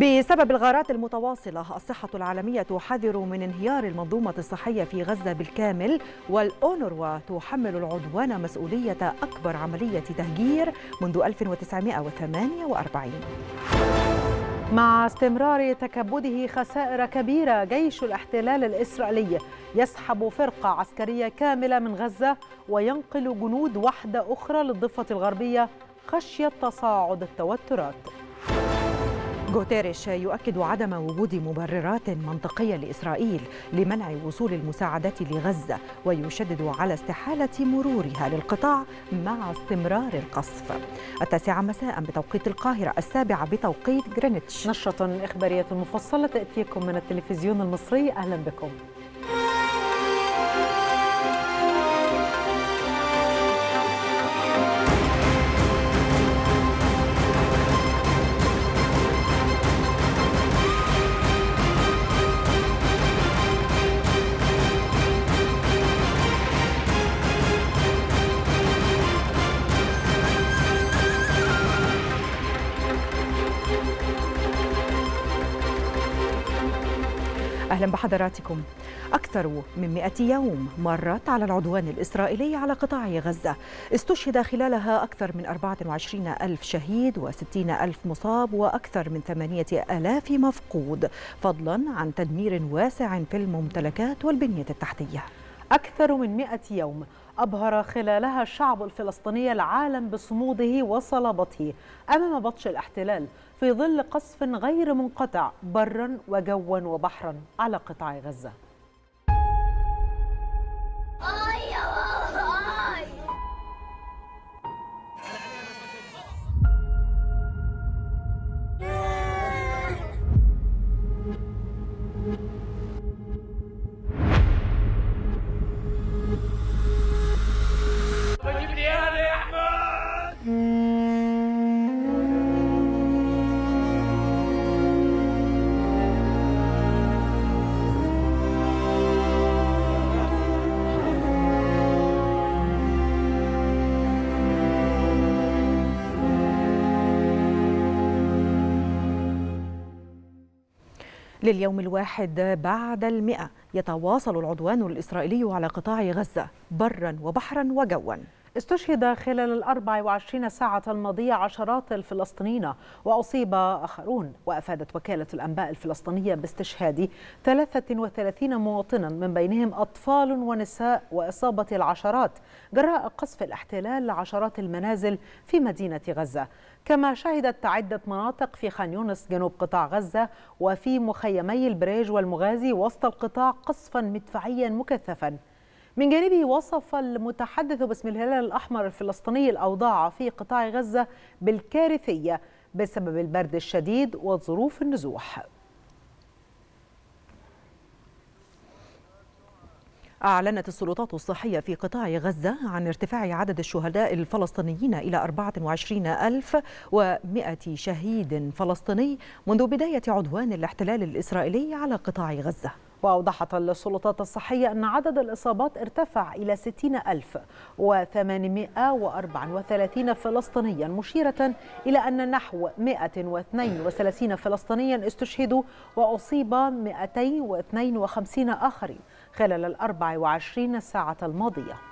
بسبب الغارات المتواصلة الصحة العالمية تحذر من انهيار المنظومة الصحية في غزة بالكامل والأونروا تحمل العدوان مسؤولية أكبر عملية تهجير منذ 1948 مع استمرار تكبده خسائر كبيرة جيش الاحتلال الإسرائيلي يسحب فرقة عسكرية كاملة من غزة وينقل جنود وحدة أخرى للضفة الغربية خشية تصاعد التوترات. غوتيريش يؤكد عدم وجود مبررات منطقية لإسرائيل لمنع وصول المساعدات لغزة ويشدد على استحالة مرورها للقطاع مع استمرار القصف. التاسعة مساء بتوقيت القاهرة السابعة بتوقيت جرينتش نشرة إخبارية مفصلة تأتيكم من التلفزيون المصري أهلا بكم. أهلا بحضراتكم. أكثر من 100 يوم مرت على العدوان الإسرائيلي على قطاع غزة. استشهد خلالها أكثر من 24 ألف شهيد و60 ألف مصاب وأكثر من 8 ألاف مفقود فضلا عن تدمير واسع في الممتلكات والبنية التحتية. أكثر من 100 يوم أبهر خلالها الشعب الفلسطيني العالم بصموده وصلابته أمام بطش الاحتلال في ظل قصف غير منقطع برا وجوا وبحرا على قطاع غزة. لليوم الواحد بعد المئة يتواصل العدوان الإسرائيلي على قطاع غزة برا وبحرا وجوا. استشهد خلال ال 24 ساعة الماضية عشرات الفلسطينيين وأصيب آخرون وأفادت وكالة الأنباء الفلسطينية باستشهاد 33 مواطنا من بينهم أطفال ونساء وإصابة العشرات جراء قصف الاحتلال لعشرات المنازل في مدينة غزة. كما شهدت عدة مناطق في خان يونس جنوب قطاع غزة وفي مخيمي البريج والمغازي وسط القطاع قصفا مدفعيا مكثفا. من جانبه وصف المتحدث باسم الهلال الأحمر الفلسطيني الأوضاع في قطاع غزة بالكارثية بسبب البرد الشديد وظروف النزوح. أعلنت السلطات الصحية في قطاع غزة عن ارتفاع عدد الشهداء الفلسطينيين إلى 24100 شهيد فلسطيني منذ بداية عدوان الاحتلال الإسرائيلي على قطاع غزة. وأوضحت السلطات الصحية أن عدد الإصابات ارتفع إلى 60834 فلسطينيا مشيرة إلى أن نحو 132 فلسطينيا استشهدوا وأصيب 252 آخرين خلال ال 24 ساعة الماضية.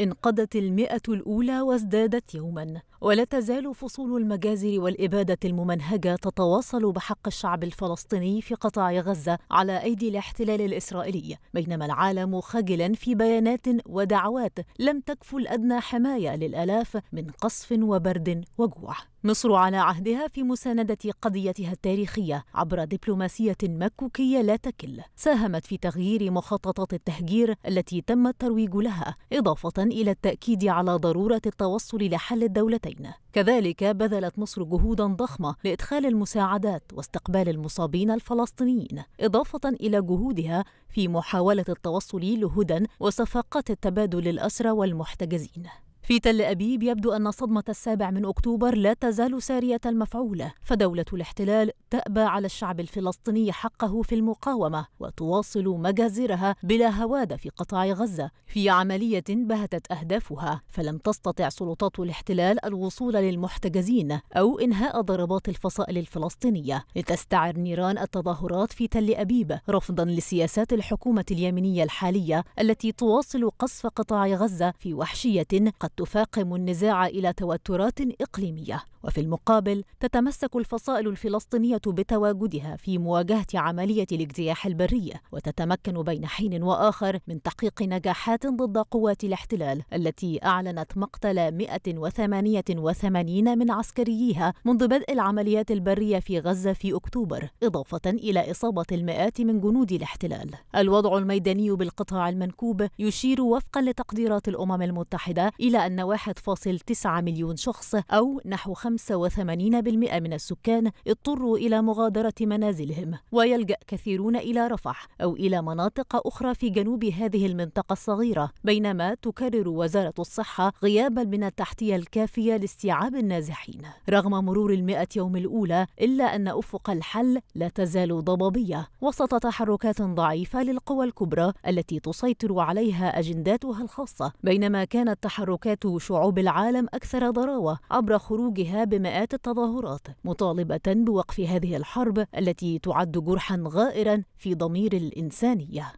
انقضت المئة الأولى وازدادت يوما ولا تزال فصول المجازر والإبادة الممنهجة تتواصل بحق الشعب الفلسطيني في قطاع غزة على أيدي الاحتلال الإسرائيلي بينما العالم خجلا في بيانات ودعوات لم تكفل أدنى حماية للآلاف من قصف وبرد وجوع. مصر على عهدها في مساندة قضيتها التاريخية عبر دبلوماسية مكوكية لا تكل. ساهمت في تغيير مخططات التهجير التي تم الترويج لها إضافة إلى التأكيد على ضرورة التوصل لحل الدولتين. كذلك بذلت مصر جهودا ضخمة لإدخال المساعدات واستقبال المصابين الفلسطينيين إضافة إلى جهودها في محاولة التوصل لهدى وصفقات التبادل الأسرى والمحتجزين. في تل أبيب يبدو أن صدمة السابع من أكتوبر لا تزال سارية المفعولة فدولة الاحتلال تأبى على الشعب الفلسطيني حقه في المقاومة وتواصل مجازرها بلا هواد في قطاع غزة. في عملية بهتت أهدافها فلم تستطع سلطات الاحتلال الوصول للمحتجزين أو إنهاء ضربات الفصائل الفلسطينية. لتستعر نيران التظاهرات في تل أبيب رفضا لسياسات الحكومة اليمنية الحالية التي تواصل قصف قطاع غزة في وحشية قد تفاقم النزاع إلى توترات إقليمية. وفي المقابل تتمسك الفصائل الفلسطينية بتواجدها في مواجهة عملية الاجتياح البري وتتمكن بين حين وآخر من تحقيق نجاحات ضد قوات الاحتلال التي أعلنت مقتل 188 من عسكرييها منذ بدء العمليات البرية في غزة في أكتوبر إضافة إلى إصابة المئات من جنود الاحتلال. الوضع الميداني بالقطاع المنكوب يشير وفقا لتقديرات الأمم المتحدة إلى أن 1.9 مليون شخص أو نحو 85% من السكان اضطروا إلى مغادرة منازلهم ويلجأ كثيرون إلى رفح أو إلى مناطق أخرى في جنوب هذه المنطقة الصغيرة بينما تكرر وزارة الصحة غيابا من التحتية الكافية لاستيعاب النازحين. رغم مرور المئة يوم الأولى إلا أن أفق الحل لا تزال ضبابية. وسط تحركات ضعيفة للقوى الكبرى التي تسيطر عليها أجنداتها الخاصة بينما كانت تحركات شعوب العالم أكثر ضراوة عبر خروجها بمئات التظاهرات مطالبة بوقف هذه الحرب التي تعد جرحا غائرا في ضمير الإنسانية.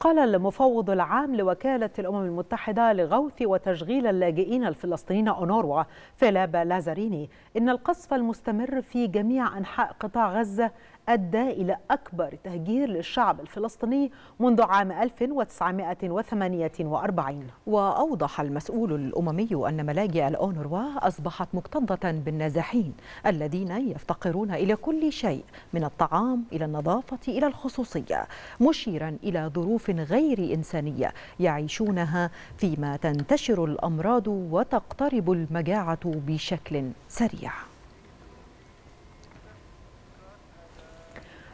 قال المفوض العام لوكالة الأمم المتحدة لغوث وتشغيل اللاجئين الفلسطينيين أونروا فيلاب لازاريني إن القصف المستمر في جميع أنحاء قطاع غزة أدى إلى أكبر تهجير للشعب الفلسطيني منذ عام 1948 وأوضح المسؤول الأممي أن ملاجئ الأونروا أصبحت مكتظة بالنازحين الذين يفتقرون إلى كل شيء من الطعام إلى النظافة إلى الخصوصية مشيرا إلى ظروف غير إنسانية يعيشونها فيما تنتشر الأمراض وتقترب المجاعة بشكل سريع.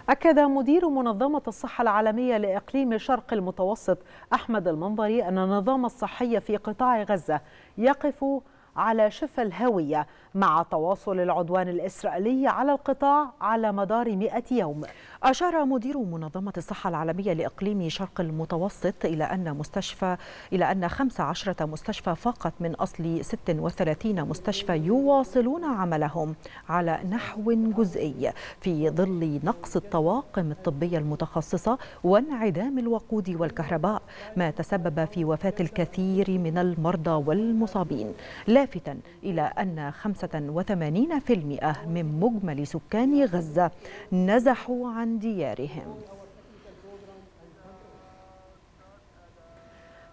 أكد مدير منظمة الصحة العالمية لإقليم شرق المتوسط أحمد المنظري أن النظام الصحي في قطاع غزة يقف على شفا الهوية مع تواصل العدوان الإسرائيلي على القطاع على مدار 100 يوم. أشار مدير منظمة الصحة العالمية لإقليم شرق المتوسط إلى أن مستشفى إلى أن 15 مستشفى فقط من أصل 36 مستشفى يواصلون عملهم على نحو جزئي في ظل نقص الطواقم الطبية المتخصصة وانعدام الوقود والكهرباء ما تسبب في وفاة الكثير من المرضى والمصابين. لافتا إلى أن 85% من مجمل سكان غزة نزحوا عن ديارهم.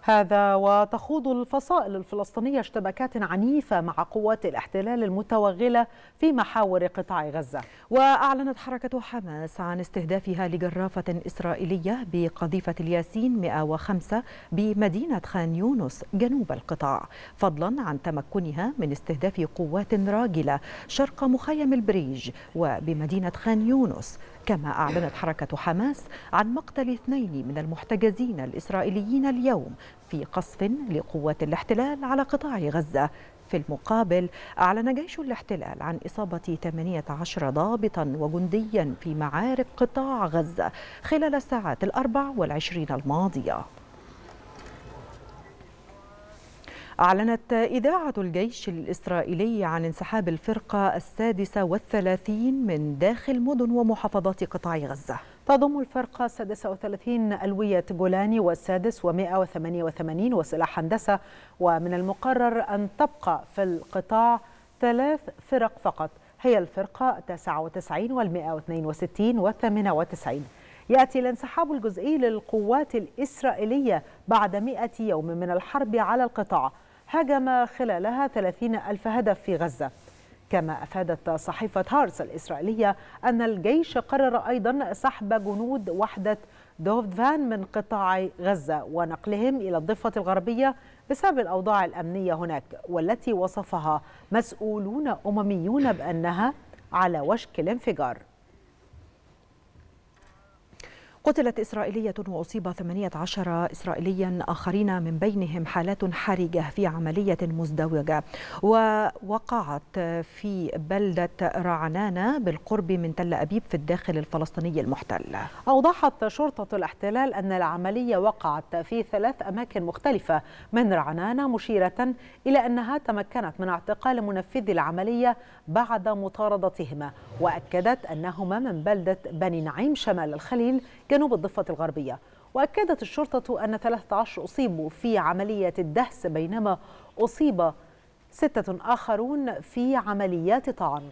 هذا وتخوض الفصائل الفلسطينية اشتباكات عنيفة مع قوات الاحتلال المتوغلة في محاور قطاع غزة. وأعلنت حركة حماس عن استهدافها لجرافة إسرائيلية بقذيفة الياسين 105 بمدينة خان يونس جنوب القطاع فضلا عن تمكنها من استهداف قوات راجلة شرق مخيم البريج وبمدينة خان يونس. كما أعلنت حركة حماس عن مقتل اثنين من المحتجزين الإسرائيليين اليوم في قصف لقوات الاحتلال على قطاع غزة. في المقابل أعلن جيش الاحتلال عن إصابة 18 ضابطا وجنديا في معارك قطاع غزة خلال الساعات الأربع والعشرين الماضية. أعلنت إذاعة الجيش الإسرائيلي عن انسحاب الفرقة السادسة والثلاثين من داخل مدن ومحافظات قطاع غزة. تضم الفرقة 36 ألوية جولاني والسادس و188 وسلاح هندسة ومن المقرر أن تبقى في القطاع ثلاث فرق فقط. هي الفرقة 99 وال162 و98 يأتي الانسحاب الجزئي للقوات الإسرائيلية بعد 100 يوم من الحرب على القطاع. هاجم خلالها 30 ألف هدف في غزة. كما أفادت صحيفة هارس الإسرائيلية أن الجيش قرر أيضا سحب جنود وحدة دوفدفان من قطاع غزة ونقلهم إلى الضفة الغربية بسبب الأوضاع الأمنية هناك والتي وصفها مسؤولون أمميون بأنها على وشك الانفجار. قتلت إسرائيلية وأصيب 18 إسرائيليا آخرين من بينهم حالات حرجة في عملية مزدوجة. ووقعت في بلدة رعنانة بالقرب من تل أبيب في الداخل الفلسطيني المحتل. أوضحت شرطة الاحتلال أن العملية وقعت في ثلاث أماكن مختلفة من رعنانة مشيرة إلى أنها تمكنت من اعتقال منفذي العملية بعد مطاردتهما وأكدت أنهما من بلدة بني نعيم شمال الخليل جنوب الضفة الغربية. وأكدت الشرطة أن 13 أصيبوا في عملية الدهس بينما أصيب ستة آخرون في عمليات طعن.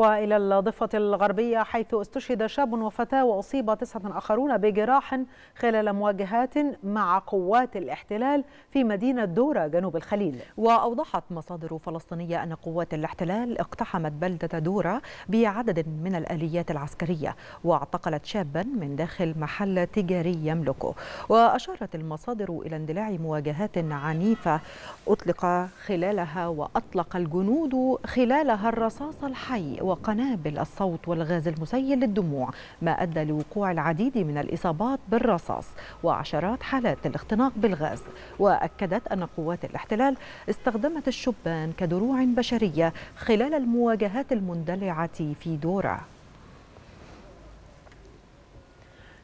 والى الضفه الغربية حيث استشهد شاب وفتاة وأصيب تسعة آخرون بجراح خلال مواجهات مع قوات الاحتلال في مدينة دوره جنوب الخليل. وأوضحت مصادر فلسطينية أن قوات الاحتلال اقتحمت بلدة دوره بعدد من الآليات العسكرية واعتقلت شابا من داخل محل تجاري يملكه وأشارت المصادر إلى اندلاع مواجهات عنيفة أطلق خلالها وأطلق الجنود خلالها الرصاص الحي وقنابل الصوت والغاز المسيل للدموع ما أدى لوقوع العديد من الإصابات بالرصاص وعشرات حالات الاختناق بالغاز. وأكدت أن قوات الاحتلال استخدمت الشبان كدروع بشرية خلال المواجهات المندلعة في دورة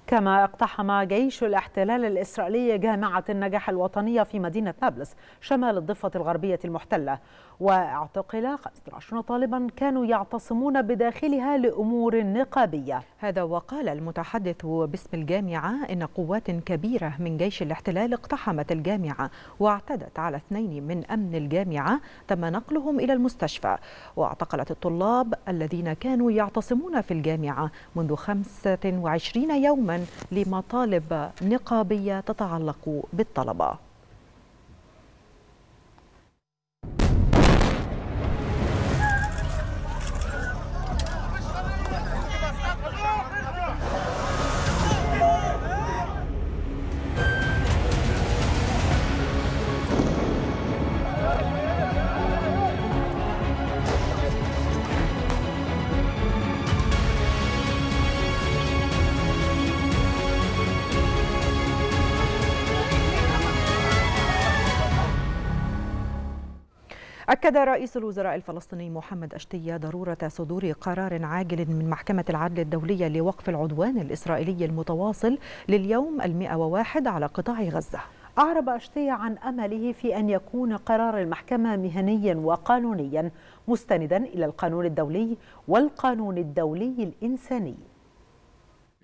كما اقتحم جيش الاحتلال الإسرائيلي جامعة النجاح الوطنية في مدينة نابلس شمال الضفة الغربية المحتلة. واعتقل 15 طالبا كانوا يعتصمون بداخلها لأمور نقابية. هذا وقال المتحدث باسم الجامعة إن قوات كبيرة من جيش الاحتلال اقتحمت الجامعة واعتدت على اثنين من أمن الجامعة تم نقلهم إلى المستشفى. واعتقلت الطلاب الذين كانوا يعتصمون في الجامعة منذ 25 يوما لمطالب نقابية تتعلق بالطلبة. أكد رئيس الوزراء الفلسطيني محمد أشتية ضرورة صدور قرار عاجل من محكمة العدل الدولية لوقف العدوان الإسرائيلي المتواصل لليوم المئة وواحد على قطاع غزة. أعرب أشتية عن أمله في أن يكون قرار المحكمة مهنيا وقانونيا مستندا إلى القانون الدولي والقانون الدولي الإنساني.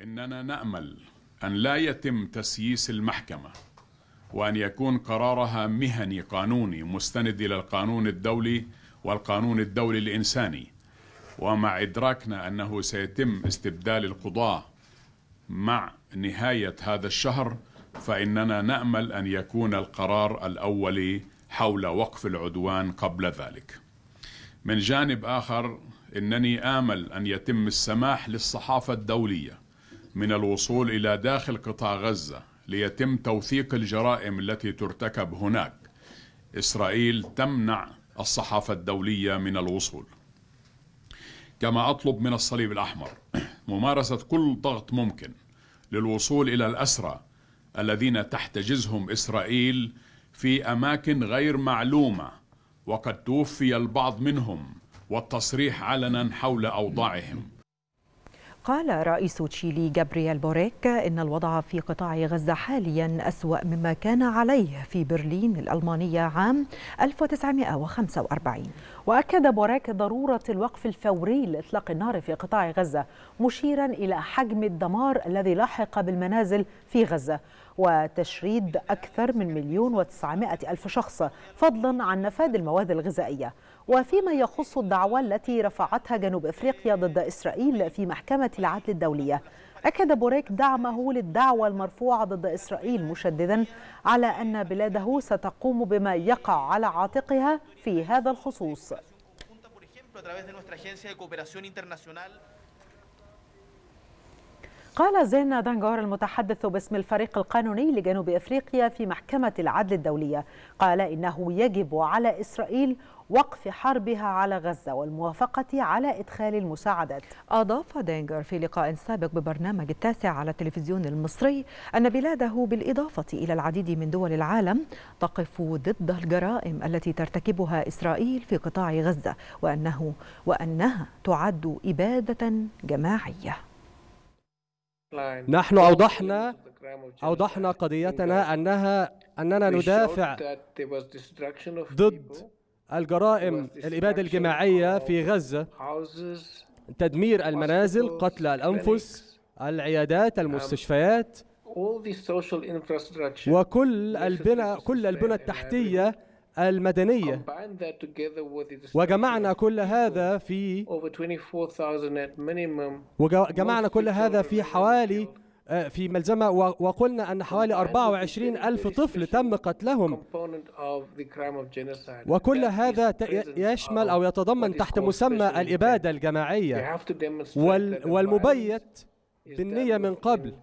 إننا نأمل أن لا يتم تسييس المحكمة. وأن يكون قرارها مهني قانوني مستند إلى القانون الدولي والقانون الدولي الإنساني. ومع إدراكنا أنه سيتم استبدال القضاة مع نهاية هذا الشهر فإننا نأمل أن يكون القرار الأولي حول وقف العدوان قبل ذلك. من جانب آخر إنني آمل أن يتم السماح للصحافة الدولية من الوصول إلى داخل قطاع غزة ليتم توثيق الجرائم التي ترتكب هناك. إسرائيل تمنع الصحافة الدولية من الوصول. كما أطلب من الصليب الأحمر ممارسة كل ضغط ممكن للوصول إلى الأسرى الذين تحتجزهم إسرائيل في أماكن غير معلومة وقد توفي البعض منهم والتصريح علنا حول أوضاعهم. قال رئيس تشيلي جابرييل بوريك إن الوضع في قطاع غزة حاليا أسوأ مما كان عليه في برلين الألمانية عام 1945 وأكد بوريك ضرورة الوقف الفوري لإطلاق النار في قطاع غزة مشيرا إلى حجم الدمار الذي لاحق بالمنازل في غزة وتشريد أكثر من مليون وتسعمائة ألف شخص فضلا عن نفاذ المواد الغذائية. وفيما يخص الدعوى التي رفعتها جنوب إفريقيا ضد إسرائيل في محكمة العدل الدولية. أكد بوريك دعمه للدعوى المرفوعة ضد إسرائيل مشددا على أن بلاده ستقوم بما يقع على عاتقها في هذا الخصوص. قال زين دانغور المتحدث باسم الفريق القانوني لجنوب إفريقيا في محكمة العدل الدولية قال إنه يجب على إسرائيل وقف حربها على غزة والموافقة على إدخال المساعدات. أضاف دانجر في لقاء سابق ببرنامج التاسع على التلفزيون المصري أن بلاده بالإضافة إلى العديد من دول العالم تقف ضد الجرائم التي ترتكبها إسرائيل في قطاع غزة وانه وأنها تعد إبادة جماعية. نحن أوضحنا أوضحنا قضيتنا أنها أننا ندافع ضد الجرائم الإبادة الجماعية في غزة. تدمير المنازل قتل الأنفس العيادات المستشفيات. وكل البنى كل البنى التحتية المدنية. وجمعنا كل هذا في وجمعنا كل هذا في حوالي في ملزمة وقلنا أن حوالي 24 ألف طفل تم قتلهم وكل هذا يشمل أو يتضمن تحت مسمى الإبادة الجماعية. والمبيت بالنية من قبل.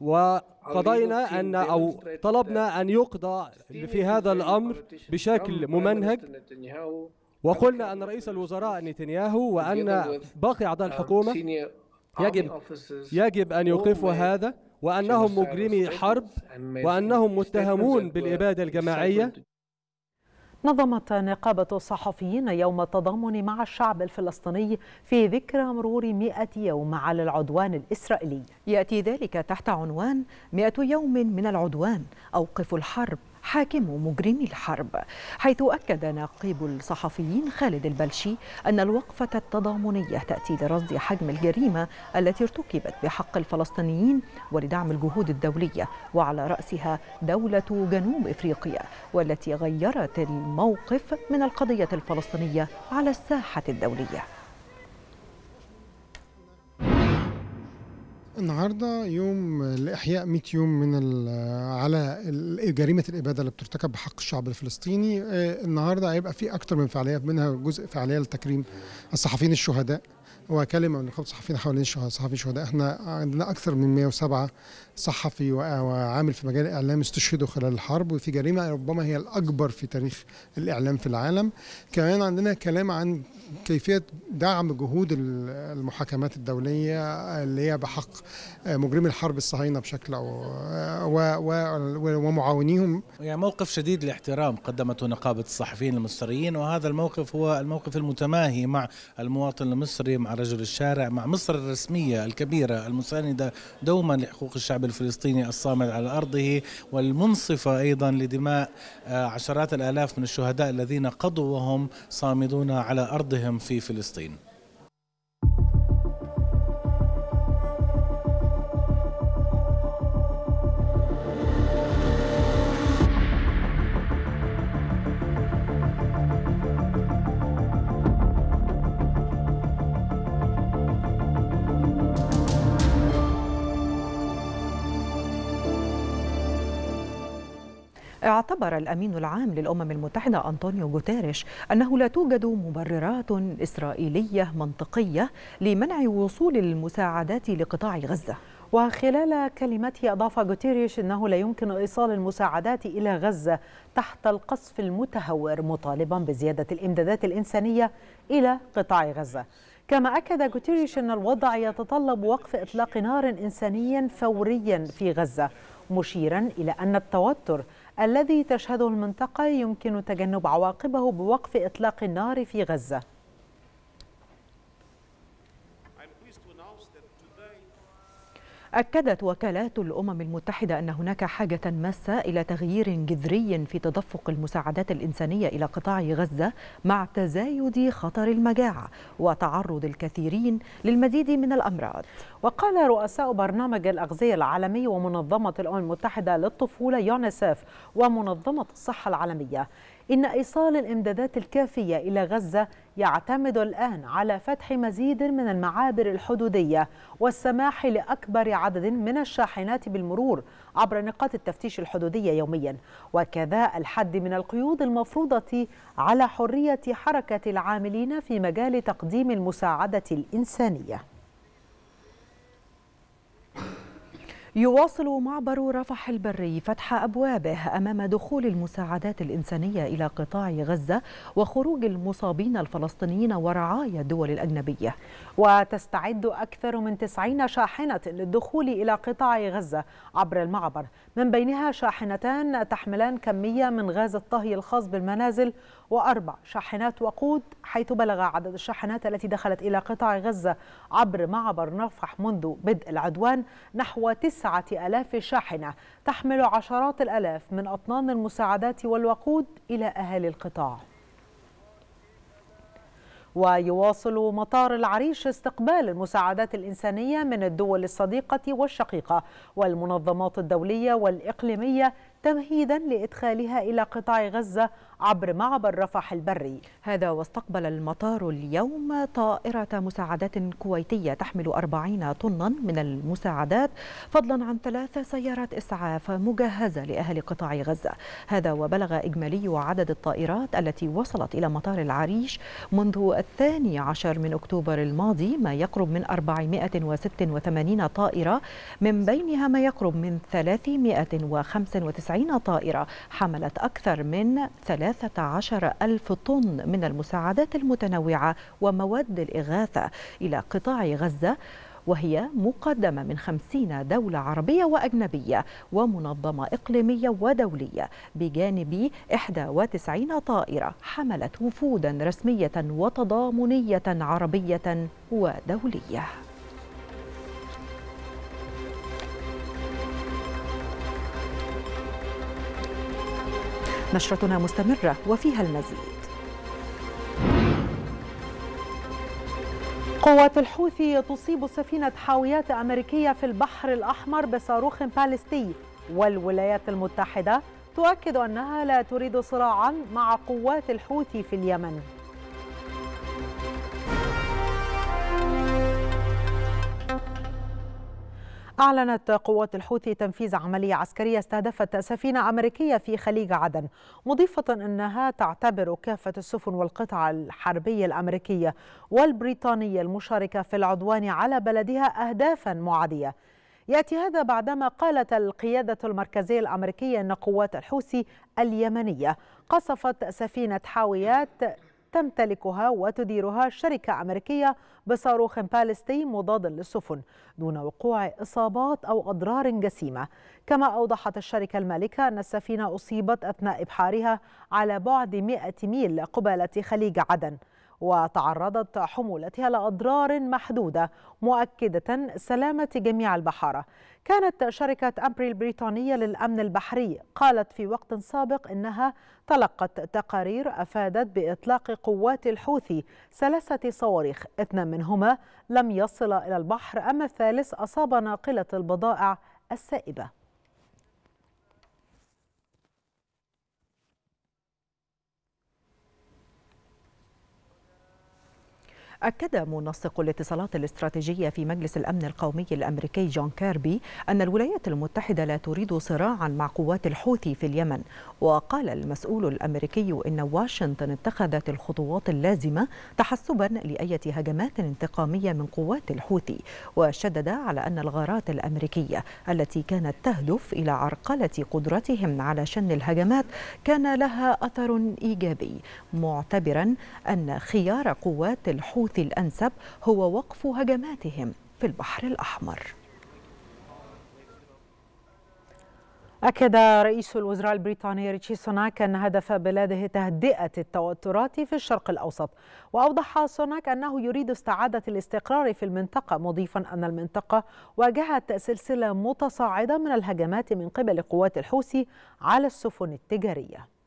و... وقضينا أن أو طلبنا أن يقضى في هذا الأمر بشكل ممنهج. وقلنا أن رئيس الوزراء نتنياهو وأن باقي أعضاء الحكومة يجب يجب أن يوقفوا هذا وأنهم مجرمي حرب وأنهم متهمون بالإبادة الجماعية. نظمت نقابة الصحفيين يوم التضامن مع الشعب الفلسطيني في ذكرى مرور 100 يوم على العدوان الإسرائيلي. يأتي ذلك تحت عنوان 100 يوم من العدوان أوقفوا الحرب. حاكم مجرمي الحرب حيث أكد نقيب الصحفيين خالد البلشي أن الوقفة التضامنية تأتي لرصد حجم الجريمة التي ارتكبت بحق الفلسطينيين ولدعم الجهود الدولية وعلى رأسها دولة جنوب إفريقيا والتي غيرت الموقف من القضية الفلسطينية على الساحة الدولية. النهارده يوم لإحياء 100 يوم من على جريمة الإبادة اللي بترتكب بحق الشعب الفلسطيني. النهارده هيبقى في أكتر من فعاليه منها جزء فعالية لتكريم الصحفيين الشهداء. وكلمه من نقابه الصحفيين حوالين الصحفيين الشهداء إحنا عندنا أكثر من 107 صحفي وعامل في مجال الإعلام استشهدوا خلال الحرب وفي جريمة ربما هي الأكبر في تاريخ الإعلام في العالم. كمان عندنا كلام عن كيفية دعم جهود المحاكمات الدولية اللي هي بحق مجرمي الحرب الصهاينة بشكل أو ومعاونيهم. يعني موقف شديد الاحترام قدمته نقابة الصحفيين المصريين وهذا الموقف هو الموقف المتماهي مع المواطن المصري مع رجل الشارع مع مصر الرسمية الكبيرة المساندة دوما لحقوق الشعب الفلسطيني الصامد على أرضه والمنصفه أيضا لدماء عشرات الآلاف من الشهداء الذين قضوا وهم صامدون على أرضهم في فلسطين. اعتبر الأمين العام للأمم المتحدة أنطونيو غوتيريش أنه لا توجد مبررات إسرائيلية منطقية لمنع وصول المساعدات لقطاع غزة. وخلال كلمته أضاف غوتيريش أنه لا يمكن إيصال المساعدات إلى غزة تحت القصف المتهور مطالبا بزيادة الإمدادات الإنسانية إلى قطاع غزة. كما أكد غوتيريش أن الوضع يتطلب وقف إطلاق نار إنساني فوريا في غزة مشيرا إلى أن التوتر الذي تشهده المنطقة يمكن تجنب عواقبه بوقف إطلاق النار في غزة. أكدت وكالات الأمم المتحدة أن هناك حاجة ماسة إلى تغيير جذري في تدفق المساعدات الإنسانية إلى قطاع غزة مع تزايد خطر المجاعة وتعرض الكثيرين للمزيد من الأمراض. وقال رؤساء برنامج الأغذية العالمي ومنظمة الأمم المتحدة للطفولة يونيسف ومنظمة الصحة العالمية إن إيصال الإمدادات الكافية إلى غزة يعتمد الآن على فتح مزيد من المعابر الحدودية والسماح لأكبر عدد من الشاحنات بالمرور عبر نقاط التفتيش الحدودية يوميا. وكذا الحد من القيود المفروضة على حرية حركة العاملين في مجال تقديم المساعدة الإنسانية. يواصل معبر رفح البري فتح أبوابه أمام دخول المساعدات الإنسانية إلى قطاع غزة وخروج المصابين الفلسطينيين ورعايا الدول الأجنبية. وتستعد أكثر من 90 شاحنة للدخول إلى قطاع غزة عبر المعبر. من بينها شاحنتان تحملان كمية من غاز الطهي الخاص بالمنازل وأربع شاحنات وقود حيث بلغ عدد الشاحنات التي دخلت إلى قطاع غزة عبر معبر رفح منذ بدء العدوان نحو تسعة ألاف شاحنة تحمل عشرات الألاف من أطنان المساعدات والوقود إلى أهالي القطاع. ويواصل مطار العريش استقبال المساعدات الإنسانية من الدول الصديقة والشقيقة والمنظمات الدولية والإقليمية تمهيدا لإدخالها إلى قطاع غزة عبر معبر رفح البري هذا واستقبل المطار اليوم طائرة مساعدات كويتية تحمل 40 طنا من المساعدات فضلا عن ثلاث سيارات إسعاف مجهزة لأهل قطاع غزة. هذا وبلغ إجمالي عدد الطائرات التي وصلت إلى مطار العريش منذ الثاني عشر من أكتوبر الماضي ما يقرب من 486 طائرة من بينها ما يقرب من 395 طائرة حملت أكثر من 13 ألف طن من المساعدات المتنوعة ومواد الإغاثة إلى قطاع غزة وهي مقدمة من خمسين دولة عربية وأجنبية ومنظمة إقليمية ودولية بجانب 91 طائرة حملت وفودا رسمية وتضامنية عربية ودولية. نشرتنا مستمرة وفيها المزيد. قوات الحوثي تصيب سفينة حاويات أمريكية في البحر الأحمر بصاروخ باليستي. والولايات المتحدة تؤكد أنها لا تريد صراعا مع قوات الحوثي في اليمن. أعلنت قوات الحوثي تنفيذ عملية عسكرية استهدفت سفينة أمريكية في خليج عدن مضيفة أنها تعتبر كافة السفن والقطع الحربية الأمريكية والبريطانية المشاركة في العدوان على بلدها أهدافا معادية. يأتي هذا بعدما قالت القيادة المركزية الأمريكية أن قوات الحوثي اليمنية قصفت سفينة حاويات تمتلكها وتديرها شركة أمريكية بصاروخ باليستي مضاد للسفن دون وقوع إصابات أو أضرار جسيمة. كما أوضحت الشركة المالكة أن السفينة أصيبت أثناء إبحارها على بعد 100 ميل قبالة خليج عدن. وتعرضت حمولتها لأضرار محدودة مؤكدة سلامة جميع البحارة. كانت شركة أمبري البريطانية للأمن البحري قالت في وقت سابق إنها تلقت تقارير أفادت بإطلاق قوات الحوثي ثلاثة صواريخ اثنان منهما لم يصل إلى البحر أما الثالث أصاب ناقلة البضائع السائبة. أكد منسق الاتصالات الاستراتيجية في مجلس الأمن القومي الأمريكي جون كيربي أن الولايات المتحدة لا تريد صراعا مع قوات الحوثي في اليمن. وقال المسؤول الأمريكي إن واشنطن اتخذت الخطوات اللازمة تحسبا لأية هجمات انتقامية من قوات الحوثي. وشدد على أن الغارات الأمريكية التي كانت تهدف إلى عرقلة قدرتهم على شن الهجمات كان لها أثر إيجابي معتبرا أن خيار قوات الحوثي الأنسب هو وقف هجماتهم في البحر الأحمر. أكد رئيس الوزراء البريطاني ريتشي سوناك أن هدف بلاده تهدئة التوترات في الشرق الأوسط. وأوضح سوناك أنه يريد استعادة الاستقرار في المنطقة مضيفا أن المنطقة واجهت سلسلة متصاعدة من الهجمات من قبل قوات الحوثي على السفن التجارية.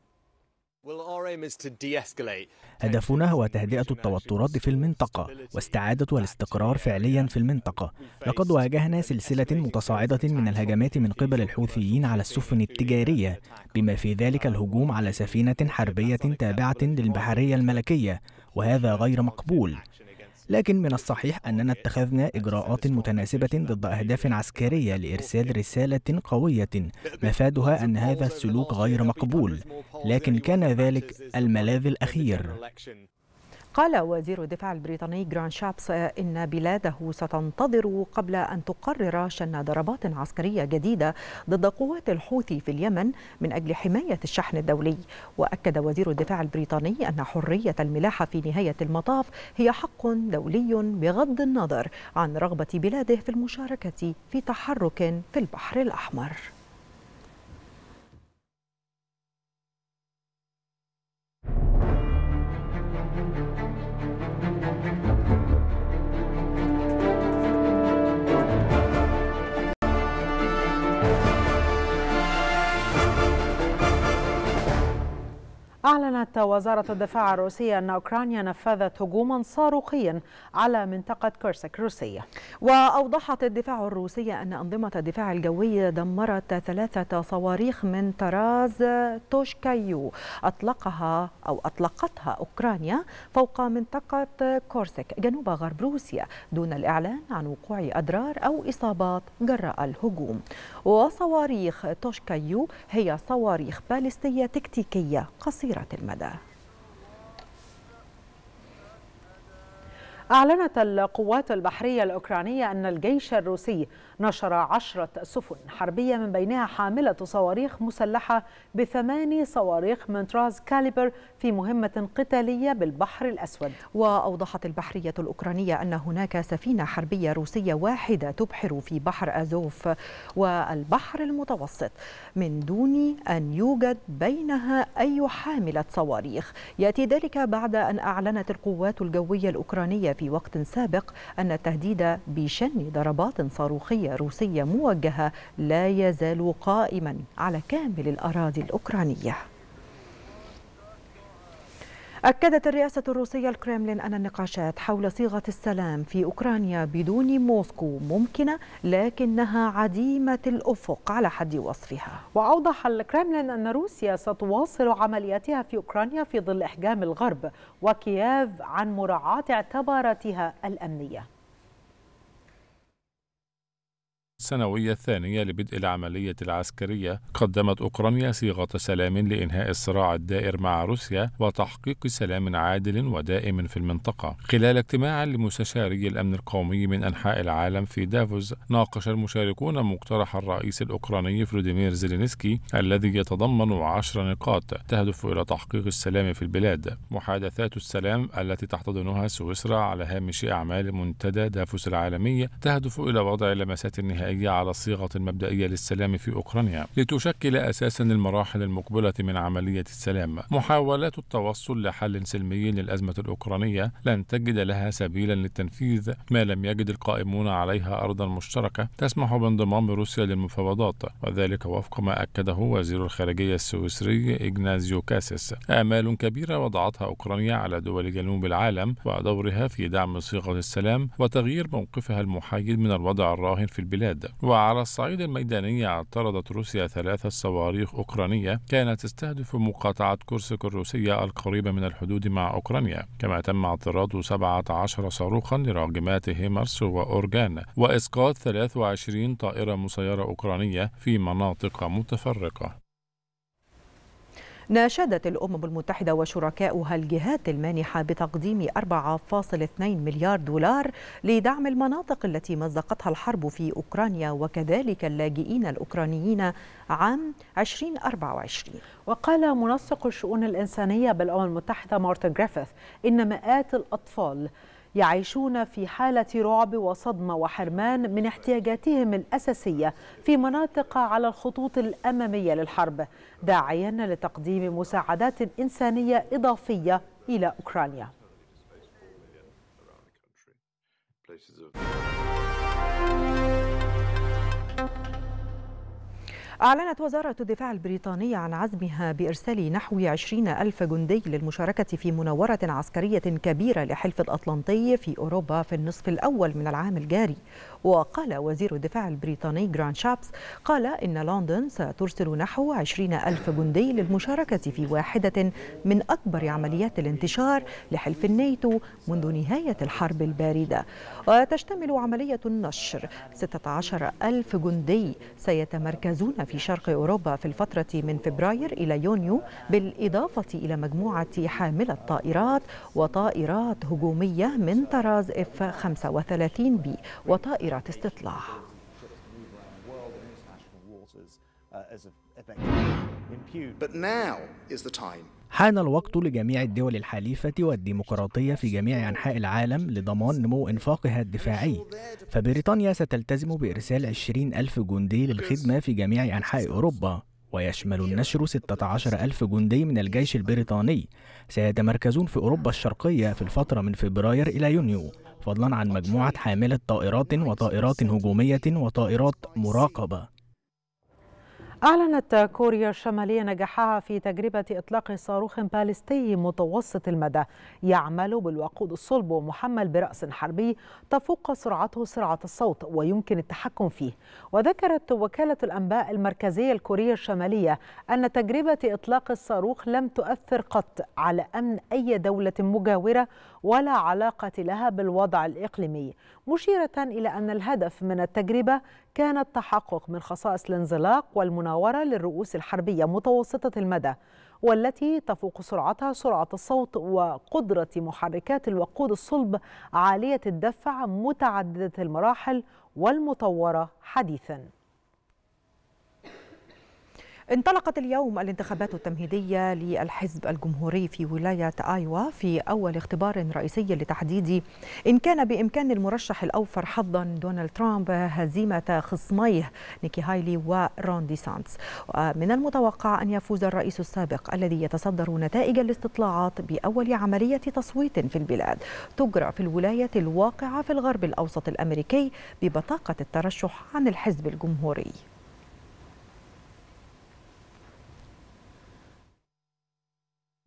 هدفنا هو تهدئة التوترات في المنطقة واستعادة الاستقرار فعليا في المنطقة. لقد واجهنا سلسلة متصاعدة من الهجمات من قبل الحوثيين على السفن التجارية بما في ذلك الهجوم على سفينة حربية تابعة للبحرية الملكية وهذا غير مقبول. لكن من الصحيح أننا اتخذنا إجراءات متناسبة ضد أهداف عسكرية لإرسال رسالة قوية مفادها أن هذا السلوك غير مقبول لكن كان ذلك الملاذ الأخير. قال وزير الدفاع البريطاني جران شابس إن بلاده ستنتظر قبل أن تقرر شن ضربات عسكرية جديدة ضد قوات الحوثي في اليمن من أجل حماية الشحن الدولي. وأكد وزير الدفاع البريطاني أن حرية الملاحة في نهاية المطاف هي حق دولي بغض النظر عن رغبة بلاده في المشاركة في تحرك في البحر الأحمر. أعلنت وزارة الدفاع الروسية أن أوكرانيا نفذت هجوما صاروخيا على منطقة كورسك الروسية. وأوضحت الدفاع الروسية أن أنظمة الدفاع الجوي دمرت ثلاثة صواريخ من طراز توشكا يو. أطلقها أو أطلقتها أوكرانيا فوق منطقة كورسك جنوب غرب روسيا دون الإعلان عن وقوع أضرار أو إصابات جراء الهجوم. وصواريخ توشكا يو هي صواريخ باليستية تكتيكية قصيرة. المدى. أعلنت القوات البحرية الأوكرانية أن الجيش الروسي نشر عشرة سفن حربية من بينها حاملة صواريخ مسلحة بثماني صواريخ من طراز كاليبر في مهمة قتالية بالبحر الأسود. وأوضحت البحرية الأوكرانية أن هناك سفينة حربية روسية واحدة تبحر في بحر أزوف والبحر المتوسط من دون أن يوجد بينها أي حاملة صواريخ. يأتي ذلك بعد أن أعلنت القوات الجوية الأوكرانية في وقت سابق أن التهديد بشن ضربات صاروخية روسية موجهة لا يزال قائما على كامل الأراضي الأوكرانية. أكدت الرئاسة الروسية الكرملين أن النقاشات حول صيغة السلام في أوكرانيا بدون موسكو ممكنة لكنها عديمة الأفق على حد وصفها. وأوضح الكرملين أن روسيا ستواصل عملياتها في أوكرانيا في ظل إحجام الغرب وكييف عن مراعاة اعتباراتها الأمنية. السنوية الثانية لبدء العملية العسكرية قدمت أوكرانيا صيغة سلام لإنهاء الصراع الدائر مع روسيا وتحقيق سلام عادل ودائم في المنطقة. خلال اجتماع لمستشاري الأمن القومي من أنحاء العالم في دافوس ناقش المشاركون مقترح الرئيس الأوكراني فلوديمير زيلينسكي الذي يتضمن عشر نقاط تهدف إلى تحقيق السلام في البلاد. محادثات السلام التي تحتضنها سويسرا على هامش أعمال منتدى دافوس العالمي تهدف إلى وضع لمسات النهائية النهائية على الصيغة المبدئية للسلام في أوكرانيا لتشكل أساسا المراحل المقبلة من عملية السلام. محاولات التوصل لحل سلمي للأزمة الأوكرانية لن تجد لها سبيلا للتنفيذ ما لم يجد القائمون عليها أرضا مشتركة تسمح بانضمام روسيا للمفاوضات. وذلك وفق ما أكده وزير الخارجية السويسري إغنازيو كاسيس. آمال كبيرة وضعتها أوكرانيا على دول جنوب العالم ودورها في دعم صيغة السلام وتغيير موقفها المحايد من الوضع الراهن في البلاد. وعلى الصعيد الميداني اعترضت روسيا ثلاث صواريخ أوكرانية كانت تستهدف مقاطعة كورسك الروسية القريبة من الحدود مع أوكرانيا. كما تم اعتراض 17 صاروخا لراجمات هيمرس وأورجان وإسقاط 23 طائرة مسيرة أوكرانية في مناطق متفرقة. ناشدت الأمم المتحدة وشركاؤها الجهات المانحة بتقديم 4.2 مليار دولار لدعم المناطق التي مزقتها الحرب في أوكرانيا وكذلك اللاجئين الأوكرانيين عام 2024 وقال منسق الشؤون الإنسانية بالأمم المتحدة مارتن جريفيث إن مئات الأطفال يعيشون في حالة رعب وصدمة وحرمان من احتياجاتهم الأساسية في مناطق على الخطوط الأمامية للحرب داعيا لتقديم مساعدات إنسانية إضافية إلى أوكرانيا. أعلنت وزارة الدفاع البريطانية عن عزمها بإرسال نحو 20 ألف جندي للمشاركة في مناورة عسكرية كبيرة لحلف الأطلنطي في أوروبا في النصف الأول من العام الجاري. وقال وزير الدفاع البريطاني جران شابس قال إن لندن سترسل نحو 20 ألف جندي للمشاركة في واحدة من أكبر عمليات الانتشار لحلف الناتو منذ نهاية الحرب الباردة. وتشتمل عملية النشر 16 ألف جندي سيتمركزون في شرق أوروبا في الفترة من فبراير إلى يونيو بالإضافة إلى مجموعة حاملة طائرات وطائرات هجومية من طراز اف 35 وطائرات استطلاع حان الوقت لجميع الدول الحليفة والديمقراطية في جميع أنحاء العالم لضمان نمو إنفاقها الدفاعي. فبريطانيا ستلتزم بإرسال 20 ألف جندي للخدمة في جميع أنحاء أوروبا ويشمل النشر 16 ألف جندي من الجيش البريطاني. سيتمركزون في أوروبا الشرقية في الفترة من فبراير إلى يونيو. فضلا عن مجموعة حاملة طائرات وطائرات هجومية وطائرات مراقبة. أعلنت كوريا الشمالية نجاحها في تجربة إطلاق صاروخ باليستي متوسط المدى. يعمل بالوقود الصلب ومحمل برأس حربي تفوق سرعته سرعة الصوت ويمكن التحكم فيه. وذكرت وكالة الأنباء المركزية الكورية الشمالية أن تجربة إطلاق الصاروخ لم تؤثر قط على أمن أي دولة مجاورة ولا علاقة لها بالوضع الإقليمي. مشيرة إلى أن الهدف من التجربة كان التحقق من خصائص الانزلاق والمناورة للرؤوس الحربية متوسطة المدى والتي تفوق سرعتها سرعة الصوت وقدرة محركات الوقود الصلب عالية الدفع متعددة المراحل والمطورة حديثاً. انطلقت اليوم الانتخابات التمهيدية للحزب الجمهوري في ولاية آيوا في أول اختبار رئيسي لتحديد إن كان بإمكان المرشح الأوفر حظا دونالد ترامب هزيمة خصميه نيكي هايلي ورون دي سانتس. ومن المتوقع أن يفوز الرئيس السابق الذي يتصدر نتائج الاستطلاعات بأول عملية تصويت في البلاد تجرى في الولاية الواقعة في الغرب الأوسط الأمريكي ببطاقة الترشح عن الحزب الجمهوري.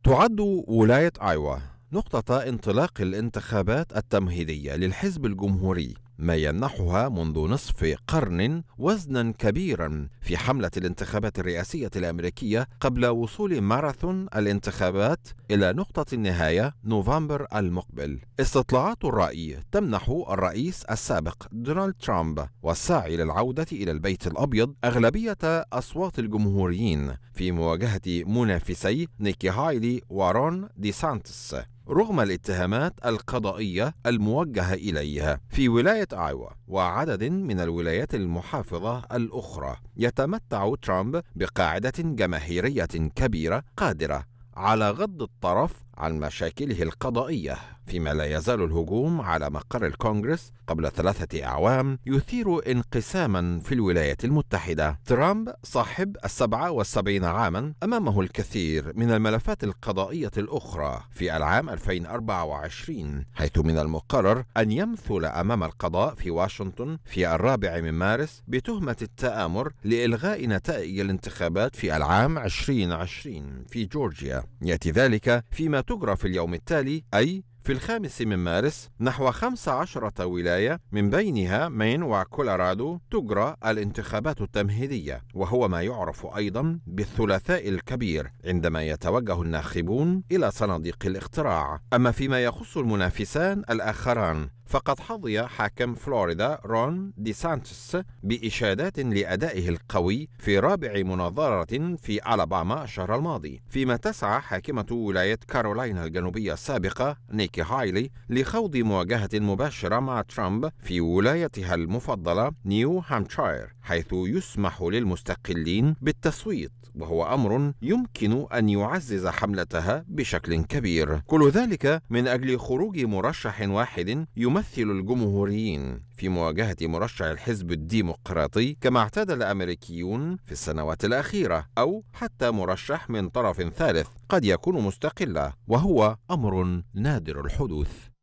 تعد ولاية آيوا نقطة انطلاق الانتخابات التمهيدية للحزب الجمهوري. ما يمنحها منذ نصف قرن وزنا كبيرا في حملة الانتخابات الرئاسية الأمريكية قبل وصول ماراثون الانتخابات إلى نقطة النهاية نوفمبر المقبل. استطلاعات الرأي تمنح الرئيس السابق دونالد ترامب والساعي للعودة إلى البيت الأبيض أغلبية أصوات الجمهوريين في مواجهة منافسي نيكي هايلي ورون دي سانتس رغم الاتهامات القضائية الموجهة إليها في ولاية آيوا وعدد من الولايات المحافظة الأخرى. يتمتع ترامب بقاعدة جماهيرية كبيرة قادرة على غض الطرف عن مشاكله القضائية. فيما لا يزال الهجوم على مقر الكونغرس قبل ثلاثة أعوام يثير انقساما في الولايات المتحدة. ترامب صاحب السبعة والسبعين عاما أمامه الكثير من الملفات القضائية الأخرى في العام 2024 حيث من المقرر أن يمثل أمام القضاء في واشنطن في الرابع من مارس بتهمة التآمر لإلغاء نتائج الانتخابات في العام 2020 في جورجيا. يأتي ذلك فيما تجرى في اليوم التالي أي في الخامس من مارس نحو خمس عشرة ولاية من بينها مين وكولورادو تجرى الانتخابات التمهيدية وهو ما يعرف أيضا بالثلاثاء الكبير عندما يتوجه الناخبون إلى صناديق الاقتراع أما فيما يخص المنافسان الآخران فقد حظي حاكم فلوريدا رون دي سانتس بإشادات لأدائه القوي في رابع مناظرة في ألاباما الشهر الماضي فيما تسعى حاكمة ولاية كارولاينا الجنوبية السابقة نيكي هايلي لخوض مواجهة مباشرة مع ترامب في ولايتها المفضلة نيو هامشاير حيث يسمح للمستقلين بالتصويت وهو أمر يمكن أن يعزز حملتها بشكل كبير. كل ذلك من أجل خروج مرشح واحد يمثل الجمهوريين في مواجهة مرشح الحزب الديمقراطي كما اعتاد الأمريكيون في السنوات الأخيرة أو حتى مرشح من طرف ثالث قد يكون مستقلا وهو أمر نادر الحدوث.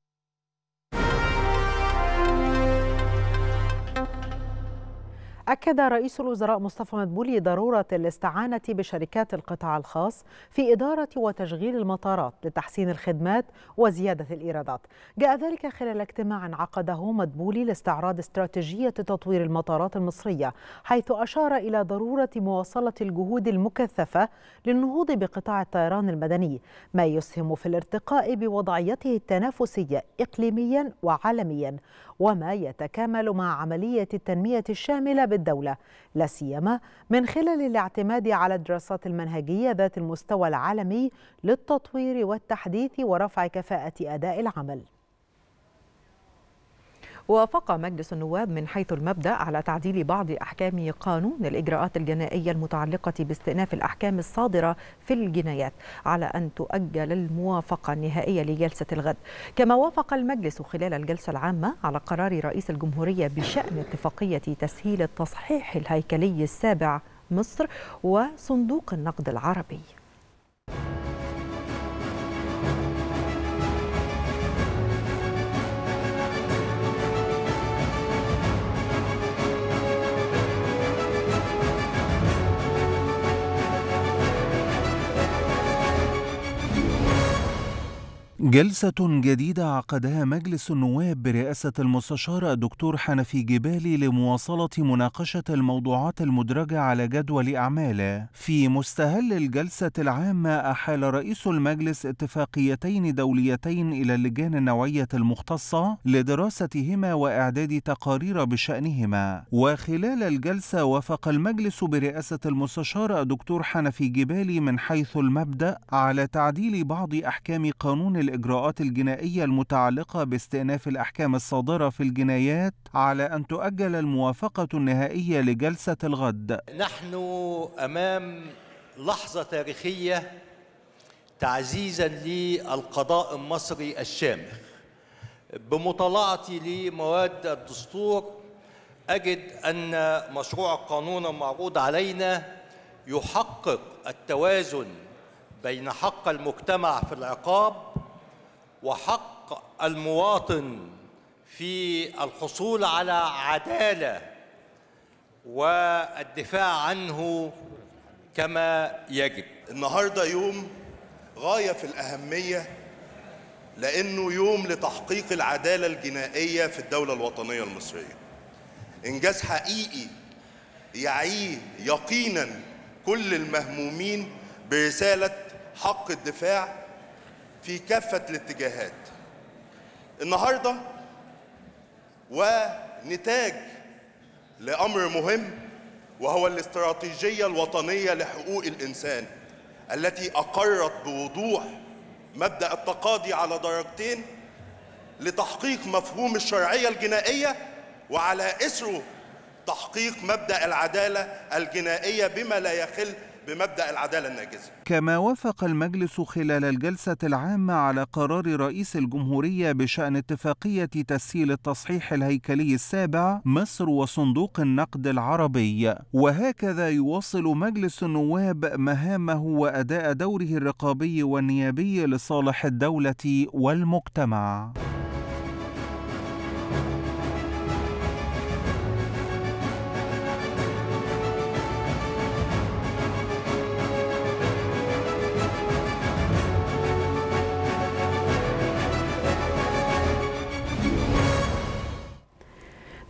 أكد رئيس الوزراء مصطفى مدبولي ضرورة الاستعانة بشركات القطاع الخاص في إدارة وتشغيل المطارات لتحسين الخدمات وزيادة الإيرادات. جاء ذلك خلال اجتماع عقده مدبولي لاستعراض استراتيجية تطوير المطارات المصرية حيث أشار إلى ضرورة مواصلة الجهود المكثفة للنهوض بقطاع الطيران المدني ما يسهم في الارتقاء بوضعيته التنافسية إقليميا وعالميا. وما يتكامل مع عملية التنمية الشاملة بالدولة لا سيما من خلال الاعتماد على الدراسات المنهجية ذات المستوى العالمي للتطوير والتحديث ورفع كفاءة أداء العمل. وافق مجلس النواب من حيث المبدأ على تعديل بعض أحكام قانون الإجراءات الجنائية المتعلقة باستئناف الأحكام الصادرة في الجنايات على أن تؤجل الموافقة النهائية لجلسة الغد. كما وافق المجلس خلال الجلسة العامة على قرار رئيس الجمهورية بشأن اتفاقية تسهيل التصحيح الهيكلي السابع مصر وصندوق النقد العربي. جلسة جديدة عقدها مجلس النواب برئاسة المستشار الدكتور حنفي جبالي لمواصلة مناقشة الموضوعات المدرجة على جدول أعماله. في مستهل الجلسة العامة أحال رئيس المجلس اتفاقيتين دوليتين إلى اللجان النوعية المختصة لدراستهما وإعداد تقارير بشأنهما. وخلال الجلسة وافق المجلس برئاسة المستشار الدكتور حنفي جبالي من حيث المبدأ على تعديل بعض أحكام قانون الإجراءات الجنائية المتعلقة باستئناف الأحكام الصادرة في الجنايات على أن تؤجل الموافقة النهائية لجلسة الغد. نحن أمام لحظة تاريخية تعزيزا للقضاء المصري الشامخ. بمطالعتي لمواد الدستور أجد أن مشروع القانون المعروض علينا يحقق التوازن بين حق المجتمع في العقاب وحق المواطن في الحصول على عدالة والدفاع عنه كما يجب. النهارده يوم غاية في الأهمية لأنه يوم لتحقيق العدالة الجنائية في الدولة الوطنية المصرية. إنجاز حقيقي يعيه يقينا كل المهمومين برسالة حق الدفاع في كافة الاتجاهات. النهاردة ونتاج لأمر مهم وهو الاستراتيجية الوطنية لحقوق الإنسان التي أقرت بوضوح مبدأ التقاضي على درجتين لتحقيق مفهوم الشرعية الجنائية وعلى إثره تحقيق مبدأ العدالة الجنائية بما لا يخل بمبدأ العدالة الناجزة. كما وافق المجلس خلال الجلسة العامة على قرار رئيس الجمهورية بشأن اتفاقية تسهيل التصحيح الهيكلي السابع مصر وصندوق النقد العربي وهكذا يواصل مجلس النواب مهامه وأداء دوره الرقابي والنيابي لصالح الدولة والمجتمع.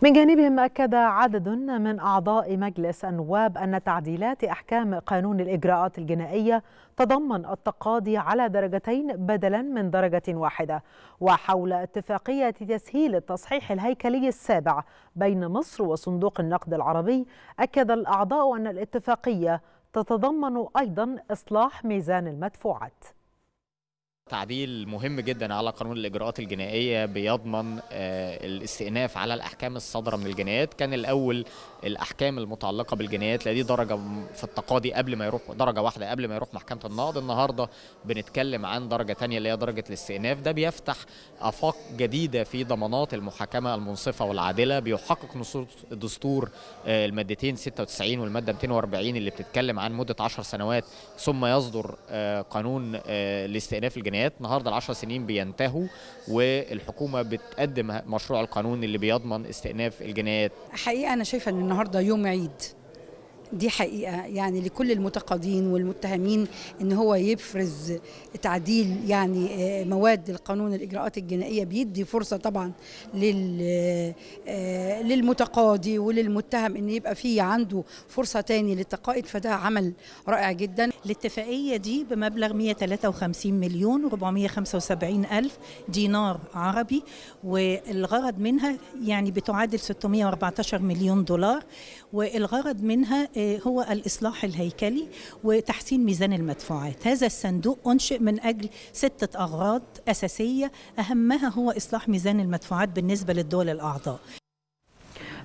من جانبهم أكد عدد من أعضاء مجلس النواب أن تعديلات أحكام قانون الإجراءات الجنائية تضمن التقاضي على درجتين بدلا من درجة واحدة وحول اتفاقية تسهيل التصحيح الهيكلي السابع بين مصر وصندوق النقد العربي. أكد الأعضاء أن الاتفاقية تتضمن أيضا إصلاح ميزان المدفوعات. تعديل مهم جدا على قانون الإجراءات الجنائية بيضمن الاستئناف على الأحكام الصادرة من الجنايات كان الأول الأحكام المتعلقة بالجنايات دي درجة في التقاضي قبل ما يروح درجة واحدة قبل ما يروح محكمة النقض النهارده بنتكلم عن درجة ثانية اللي هي درجة الاستئناف. ده بيفتح آفاق جديدة في ضمانات المحاكمة المنصفة والعادلة. بيحقق نصوص الدستور المادتين 96 والمادة 240 اللي بتتكلم عن مدة 10 سنوات. ثم يصدر قانون الاستئناف الجنائي الجنايات. النهارده العشر سنين بينتهوا والحكومة بتقدم مشروع القانون اللي بيضمن استئناف الجنايات. حقيقة أنا شايفة إن النهارده يوم عيد. دي حقيقة. يعني لكل المتقاضين والمتهمين إن هو يفرز تعديل يعني مواد القانون الإجراءات الجنائية بيدي فرصة طبعا للمتقاضي وللمتهم إن يبقى فيه عنده فرصة تاني للتقاعد فده عمل رائع جدا. الاتفاقية دي بمبلغ 153 مليون و475 ألف دينار عربي والغرض منها يعني بتعادل 614 مليون دولار. والغرض منها هو الإصلاح الهيكلي وتحسين ميزان المدفوعات. هذا الصندوق أنشئ من أجل ستة أغراض أساسية أهمها هو إصلاح ميزان المدفوعات بالنسبة للدول الأعضاء.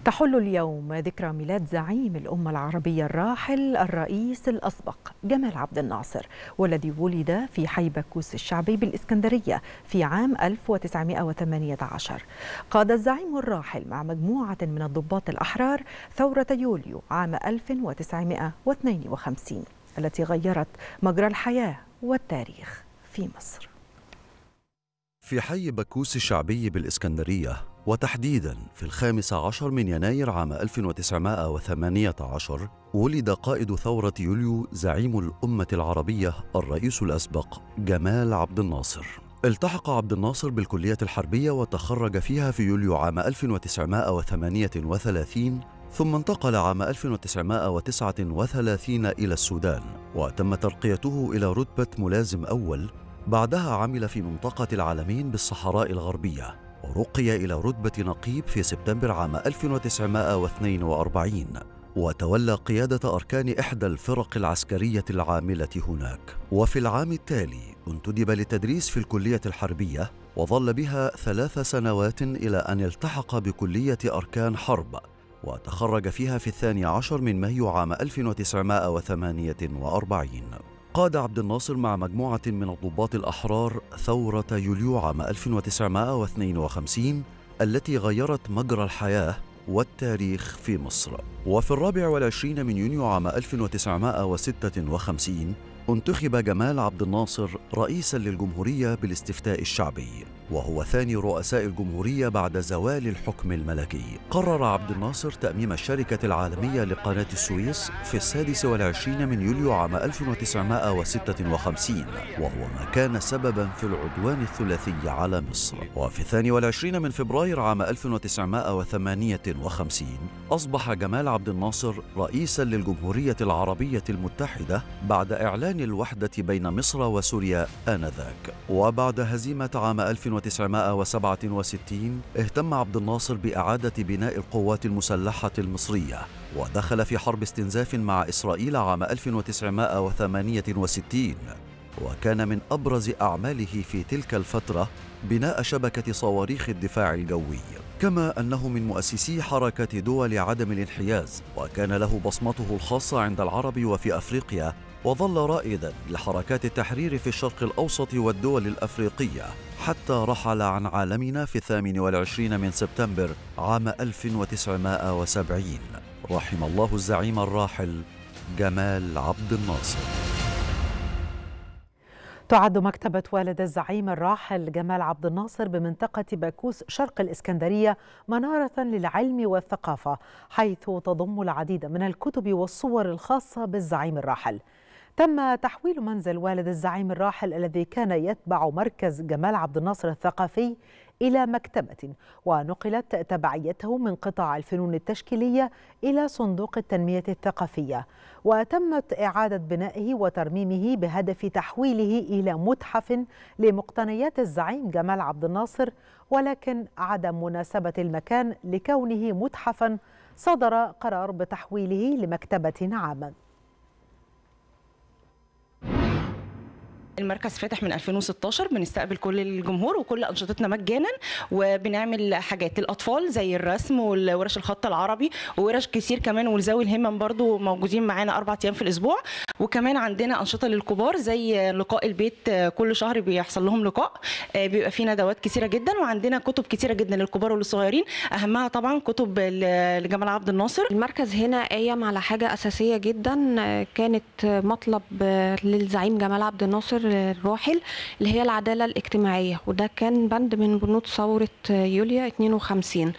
تحل اليوم ذكرى ميلاد زعيم الأمة العربية الراحل الرئيس الأسبق جمال عبد الناصر والذي ولد في حي بكوس الشعبي بالإسكندرية في عام 1918 قاد الزعيم الراحل مع مجموعة من الضباط الأحرار ثورة يوليو عام 1952 التي غيرت مجرى الحياة والتاريخ في مصر. في حي بكوس الشعبي بالإسكندرية وتحديدا في الخامس عشر من يناير عام 1918 ولد قائد ثورة يوليو زعيم الأمة العربية الرئيس الأسبق جمال عبد الناصر. التحق عبد الناصر بالكلية الحربية وتخرج فيها في يوليو عام 1938 ثم انتقل عام 1939 إلى السودان وتم ترقيته إلى رتبة ملازم أول بعدها عمل في منطقة العالمين بالصحراء الغربية. ورقي إلى رتبة نقيب في سبتمبر عام 1942 وتولى قيادة أركان إحدى الفرق العسكرية العاملة هناك. وفي العام التالي انتدب للتدريس في الكلية الحربية وظل بها ثلاث سنوات إلى أن التحق بكلية أركان حرب وتخرج فيها في الثاني عشر من مايو عام 1948 قاد عبد الناصر مع مجموعة من الضباط الأحرار ثورة يوليو عام 1952 التي غيرت مجرى الحياة والتاريخ في مصر. وفي الرابع والعشرين من يونيو عام 1956 انتخب جمال عبد الناصر رئيسا للجمهورية بالاستفتاء الشعبي. وهو ثاني رؤساء الجمهورية بعد زوال الحكم الملكي. قرر عبد الناصر تأميم الشركة العالمية لقناة السويس في السادس والعشرين من يوليو عام 1956 وهو ما كان سببا في العدوان الثلاثي على مصر. وفي الثاني والعشرين من فبراير عام 1958 أصبح جمال عبد الناصر رئيسا للجمهورية العربية المتحدة بعد إعلان الوحدة بين مصر وسوريا آنذاك. وبعد هزيمة عام 1967 اهتم عبد الناصر بإعادة بناء القوات المسلحة المصرية ودخل في حرب استنزاف مع إسرائيل عام 1968 وكان من أبرز أعماله في تلك الفترة بناء شبكة صواريخ الدفاع الجوي. كما أنه من مؤسسي حركة دول عدم الانحياز وكان له بصمته الخاصة عند العرب وفي أفريقيا وظل رائدا لحركات التحرير في الشرق الأوسط والدول الأفريقية حتى رحل عن عالمنا في الثامن والعشرين من سبتمبر عام 1970 رحم الله الزعيم الراحل جمال عبد الناصر. تعد مكتبة والد الزعيم الراحل جمال عبد الناصر بمنطقة باكوس شرق الإسكندرية منارة للعلم والثقافة حيث تضم العديد من الكتب والصور الخاصة بالزعيم الراحل. تم تحويل منزل والد الزعيم الراحل الذي كان يتبع مركز جمال عبد الناصر الثقافي إلى مكتبة ونقلت تبعيته من قطاع الفنون التشكيلية إلى صندوق التنمية الثقافية. وتمت إعادة بنائه وترميمه بهدف تحويله إلى متحف لمقتنيات الزعيم جمال عبد الناصر ولكن عدم مناسبة المكان لكونه متحفا صدر قرار بتحويله لمكتبة عامة. المركز فاتح من 2016 بنستقبل كل الجمهور وكل أنشطتنا مجانا وبنعمل حاجات للأطفال زي الرسم والورش الخط العربي وورش كتير كمان ولذوي الهمم برضو موجودين معانا أربع أيام في الأسبوع. وكمان عندنا أنشطة للكبار زي لقاء البيت كل شهر بيحصل لهم لقاء بيبقى فيه ندوات كتيرة جدا وعندنا كتب كتيرة جدا للكبار وللصغيرين أهمها طبعا كتب لجمال عبد الناصر. المركز هنا قايم على حاجة أساسية جدا كانت مطلب للزعيم جمال عبد الناصر الراحل اللي هي العدالة الاجتماعية وده كان بند من بنود ثورة يوليو 52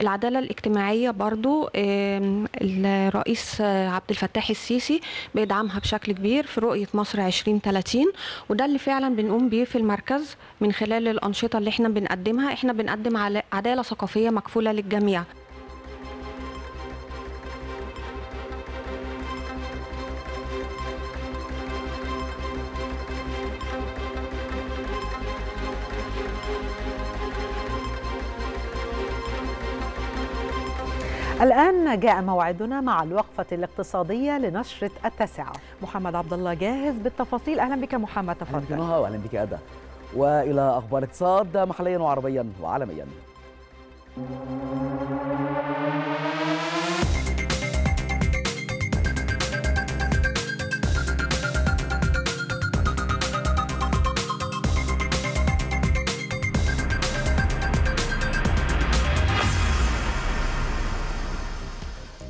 العدالة الاجتماعية برضو الرئيس عبد الفتاح السيسي بيدعمها بشكل كبير في رؤية مصر 2030 وده اللي فعلا بنقوم بيه في المركز من خلال الأنشطة اللي إحنا بنقدمها. إحنا بنقدم عدالة ثقافية مكفولة للجميع. الآن جاء موعدنا مع الوقفة الاقتصادية لنشرة التاسعة. محمد عبد الله جاهز بالتفاصيل. أهلا بك محمد أهلا بك تفضل. نهى وأهلا بك أدا وإلى أخبار اقتصاد محليا وعربيا وعالميا.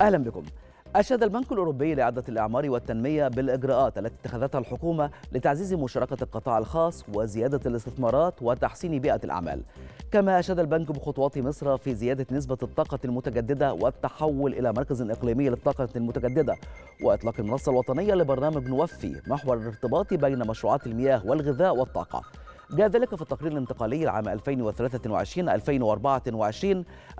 أهلا بكم أشاد البنك الأوروبي لإعادة الإعمار والتنمية بالإجراءات التي اتخذتها الحكومة لتعزيز مشاركة القطاع الخاص وزيادة الاستثمارات وتحسين بيئة الأعمال. كما أشاد البنك بخطوات مصر في زيادة نسبة الطاقة المتجددة والتحول إلى مركز إقليمي للطاقة المتجددة وإطلاق المنصة الوطنية لبرنامج نوفي محور الارتباط بين مشروعات المياه والغذاء والطاقة. جاء ذلك في التقرير الانتقالي العام 2023-2024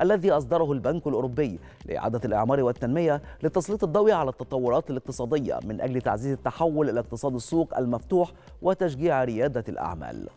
الذي أصدره البنك الأوروبي لإعادة الإعمار والتنمية لتسليط الضوء على التطورات الاقتصادية من أجل تعزيز التحول إلى اقتصاد السوق المفتوح وتشجيع ريادة الأعمال.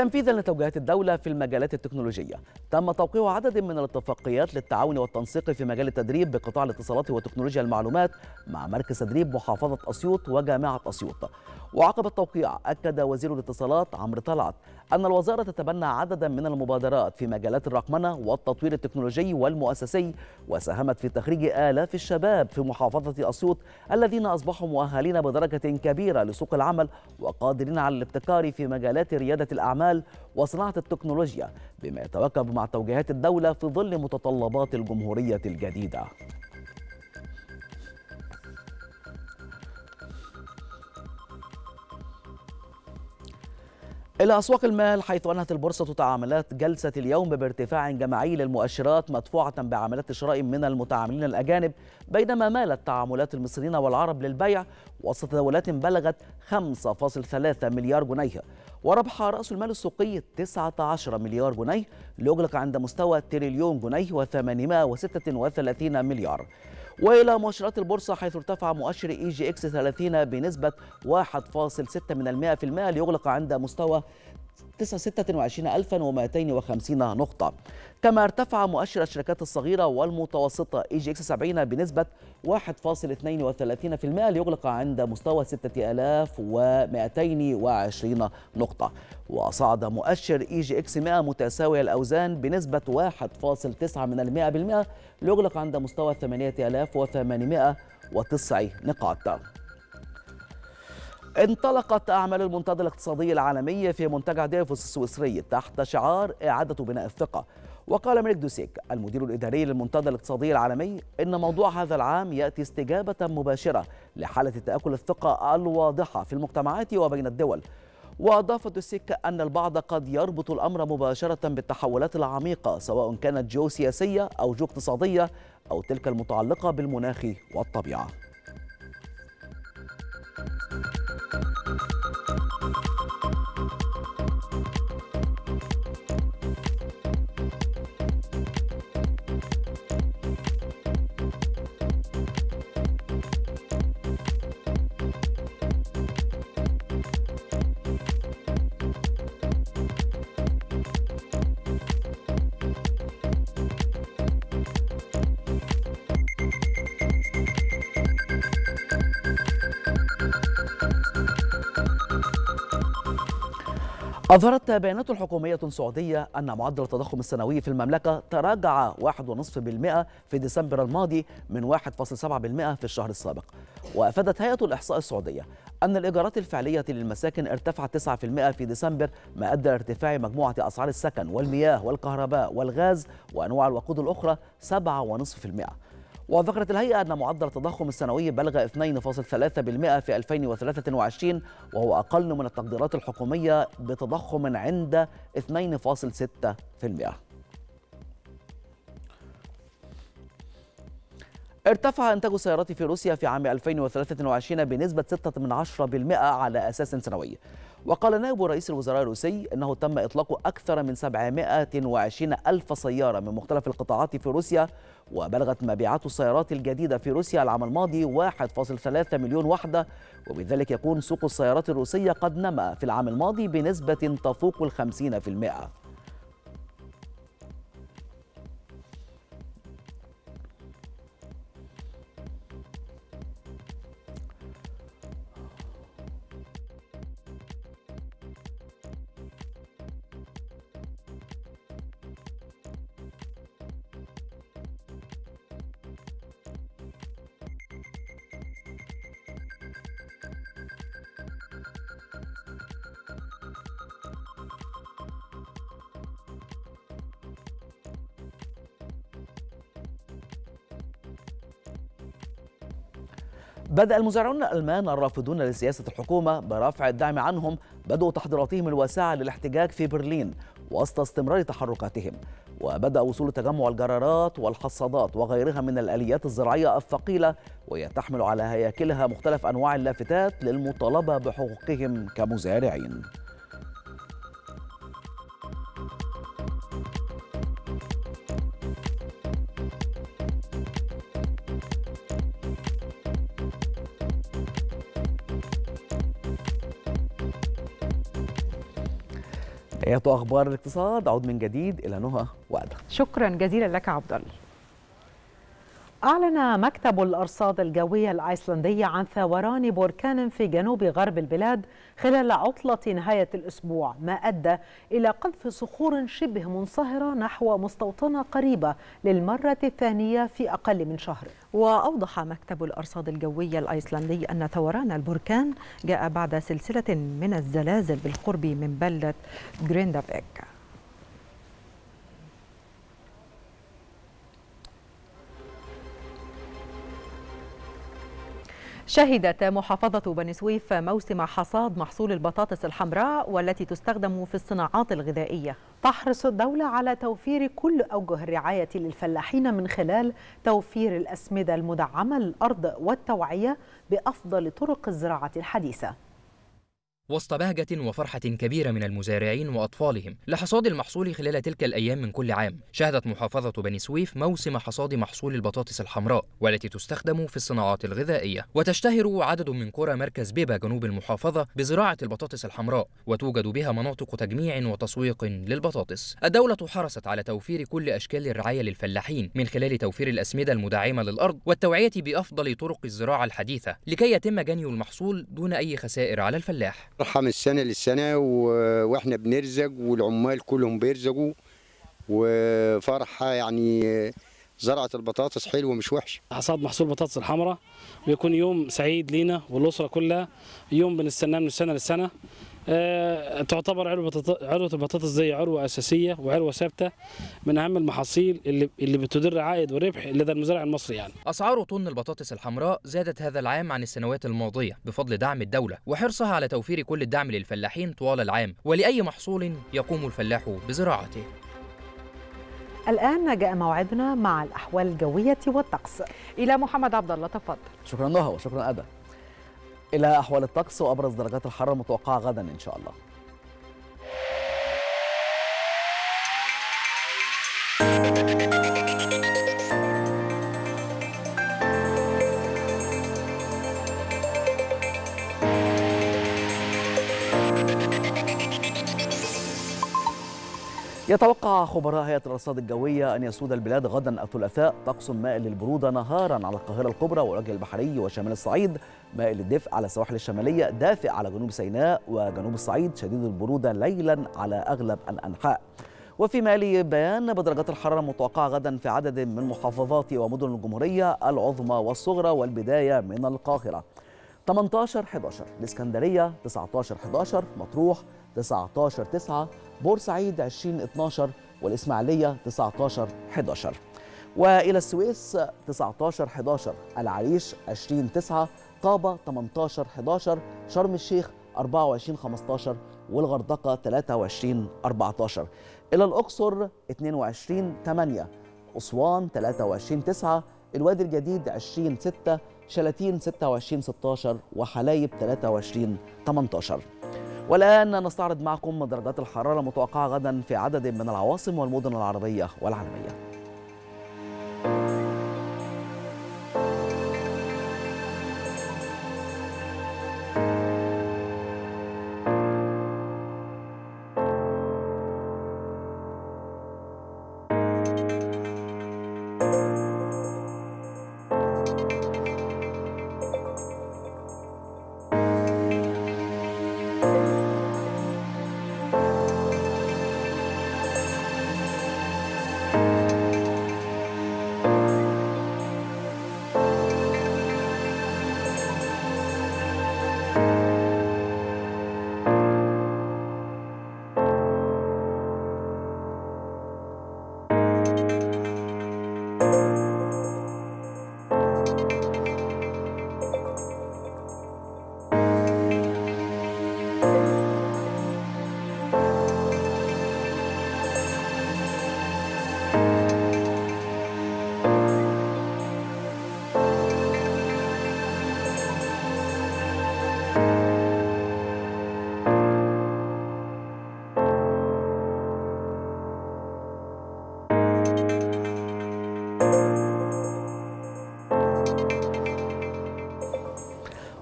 تنفيذا لتوجيهات الدولة في المجالات التكنولوجية. تم توقيع عدد من الاتفاقيات للتعاون والتنسيق في مجال التدريب بقطاع الاتصالات وتكنولوجيا المعلومات مع مركز تدريب محافظة أسيوط وجامعة أسيوط. وعقب التوقيع أكد وزير الاتصالات عمرو طلعت أن الوزارة تتبنى عددا من المبادرات في مجالات الرقمنة والتطوير التكنولوجي والمؤسسي وساهمت في تخريج آلاف الشباب في محافظة أسيوط الذين أصبحوا مؤهلين بدرجة كبيرة لسوق العمل وقادرين على الابتكار في مجالات ريادة الأعمال وصناعة التكنولوجيا بما يتواكب مع توجيهات الدولة في ظل متطلبات الجمهورية الجديدة. إلى أسواق المال حيث أنهت البورصة تعاملات جلسة اليوم بارتفاع جماعي للمؤشرات مدفوعة بعمليات شراء من المتعاملين الأجانب بينما مالت تعاملات المصريين والعرب للبيع وسط تداولات بلغت 5.3 مليار جنيه. وربح رأس المال السوقي 19 مليار جنيه ليغلق عند مستوى تريليون جنيه و836 مليار. وإلى مؤشرات البورصة حيث ارتفع مؤشر EGX 30 بنسبة 1.6 من المئة في المئة ليغلق عند مستوى 26250 نقطة. كما ارتفع مؤشر الشركات الصغيرة والمتوسطة EGX 70 بنسبة 1.32% ليغلق عند مستوى 6220 نقطة. وصعد مؤشر EGX 100 متساوي الأوزان بنسبة 1.9 من المئة بالمئة ليغلق عند مستوى 8809 نقاط. انطلقت أعمال المنتدى الاقتصادي العالمي في منتجع ديفوس السويسري تحت شعار إعادة بناء الثقة. وقال ميريك دوسيك المدير الإداري للمنتدى الاقتصادي العالمي إن موضوع هذا العام يأتي استجابة مباشرة لحالة تآكل الثقة الواضحة في المجتمعات وبين الدول. وأضاف دوسيك أن البعض قد يربط الأمر مباشرة بالتحولات العميقة سواء كانت جيوسياسية أو جو اقتصادية أو تلك المتعلقة بالمناخ والطبيعة. أظهرت بيانات حكومية سعودية أن معدل التضخم السنوي في المملكة تراجع 1.5% في ديسمبر الماضي من 1.7% في الشهر السابق. وأفادت هيئة الإحصاء السعودية أن الإيجارات الفعلية للمساكن ارتفعت 9% في ديسمبر ما أدى لارتفاع مجموعة أسعار السكن والمياه والكهرباء والغاز وأنواع الوقود الأخرى 7.5% وذكرت الهيئة أن معدل التضخم السنوي بلغ 2.3% في 2023 وهو أقل من التقديرات الحكومية بتضخم عند 2.6%. ارتفع إنتاج السيارات في روسيا في عام 2023 بنسبة 6% على أساس سنوي وقال نائب رئيس الوزراء الروسي أنه تم إطلاق أكثر من 720 ألف سيارة من مختلف القطاعات في روسيا وبلغت مبيعات السيارات الجديدة في روسيا العام الماضي 1.3 مليون وحدة وبذلك يكون سوق السيارات الروسية قد نمى في العام الماضي بنسبة تفوق ال 50%. بدأ المزارعون الألمان الرافضون لسياسة الحكومة برفع الدعم عنهم بدأوا تحضيراتهم الواسعة للاحتجاج في برلين وسط استمرار تحركاتهم. وبدأ وصول تجمع الجرارات والحصادات وغيرها من الآليات الزراعية الثقيلة وهي تحمل على هياكلها مختلف أنواع اللافتات للمطالبة بحقوقهم كمزارعين. نهاية أخبار الاقتصاد. عود من جديد إلى نهى وأدى شكرا جزيلا لك عبد الله أعلن مكتب الأرصاد الجوية الأيسلندية عن ثوران بركان في جنوب غرب البلاد خلال عطلة نهاية الأسبوع ما أدى إلى قذف صخور شبه منصهرة نحو مستوطنة قريبة للمرة الثانية في أقل من شهر. وأوضح مكتب الأرصاد الجوية الأيسلندي أن ثوران البركان جاء بعد سلسلة من الزلازل بالقرب من بلدة جريندافيك شهدت محافظة بني سويف موسم حصاد محصول البطاطس الحمراء والتي تستخدم في الصناعات الغذائية. تحرص الدولة على توفير كل أوجه الرعاية للفلاحين من خلال توفير الأسمدة المدعمة للأرض والتوعية بأفضل طرق الزراعة الحديثة. وسط بهجة وفرحة كبيرة من المزارعين وأطفالهم لحصاد المحصول خلال تلك الأيام من كل عام. شهدت محافظة بني سويف موسم حصاد محصول البطاطس الحمراء والتي تستخدم في الصناعات الغذائية. وتشتهر عدد من قرى مركز بيبا جنوب المحافظة بزراعة البطاطس الحمراء وتوجد بها مناطق تجميع وتسويق للبطاطس. الدولة حرصت على توفير كل أشكال الرعاية للفلاحين من خلال توفير الأسمدة المدعمة للأرض والتوعية بأفضل طرق الزراعة الحديثة لكي يتم جني المحصول دون أي خسائر على الفلاح. فرحة من السنة للسنة. وإحنا بنرزق والعمال كلهم بيرزقوا. وفرحة يعني زرعة البطاطس حلوة مش وحشة. حصاد محصول البطاطس الحمراء. بيكون يوم سعيد لينا والأسرة كلها. يوم بنستناه من السنة للسنة. تعتبر عروة عروة البطاطس دي عروة أساسية وعروة ثابتة من أهم المحاصيل اللي اللي بتدر عائد وربح لدى المزارع المصري يعني. أسعار طن البطاطس الحمراء زادت هذا العام عن السنوات الماضية بفضل دعم الدولة وحرصها على توفير كل الدعم للفلاحين طوال العام ولأي محصول يقوم الفلاح بزراعته. الآن جاء موعدنا مع الأحوال الجوية والطقس إلى محمد عبد الله تفضل شكرا نهى وشكرا أدا إلى أحوال الطقس وأبرز درجات الحرارة المتوقعة غدا إن شاء الله. يتوقع خبراء هيئة الرصاد الجوية أن يسود البلاد غدا الثلاثاء طقس مائل للبرودة نهارا على القاهرة الكبرى والوجه البحري وشمال الصعيد. مائل للدفء على السواحل الشمالية دافئ على جنوب سيناء وجنوب الصعيد شديد البرودة ليلا على أغلب الأنحاء. وفي مالي بيان بدرجات الحرارة المتوقعة غدا في عدد من محافظات ومدن الجمهورية العظمى والصغرى والبداية من القاهرة. 18 11 الإسكندرية 19 11 مطروح 19 9 بورسعيد 20 12 والإسماعيلية 19 11 وإلى السويس 19 11 العريش 20 9 طابة 18 11 شرم الشيخ 24 15 والغردقة 23 14 إلى الأقصر 22 8 أسوان 23 9 الوادي الجديد 20 6 شلاتين 26 16 وحلايب 23 18 والآن نستعرض معكم درجات الحرارة المتوقعة غدا في عدد من العواصم والمدن العربية والعالمية.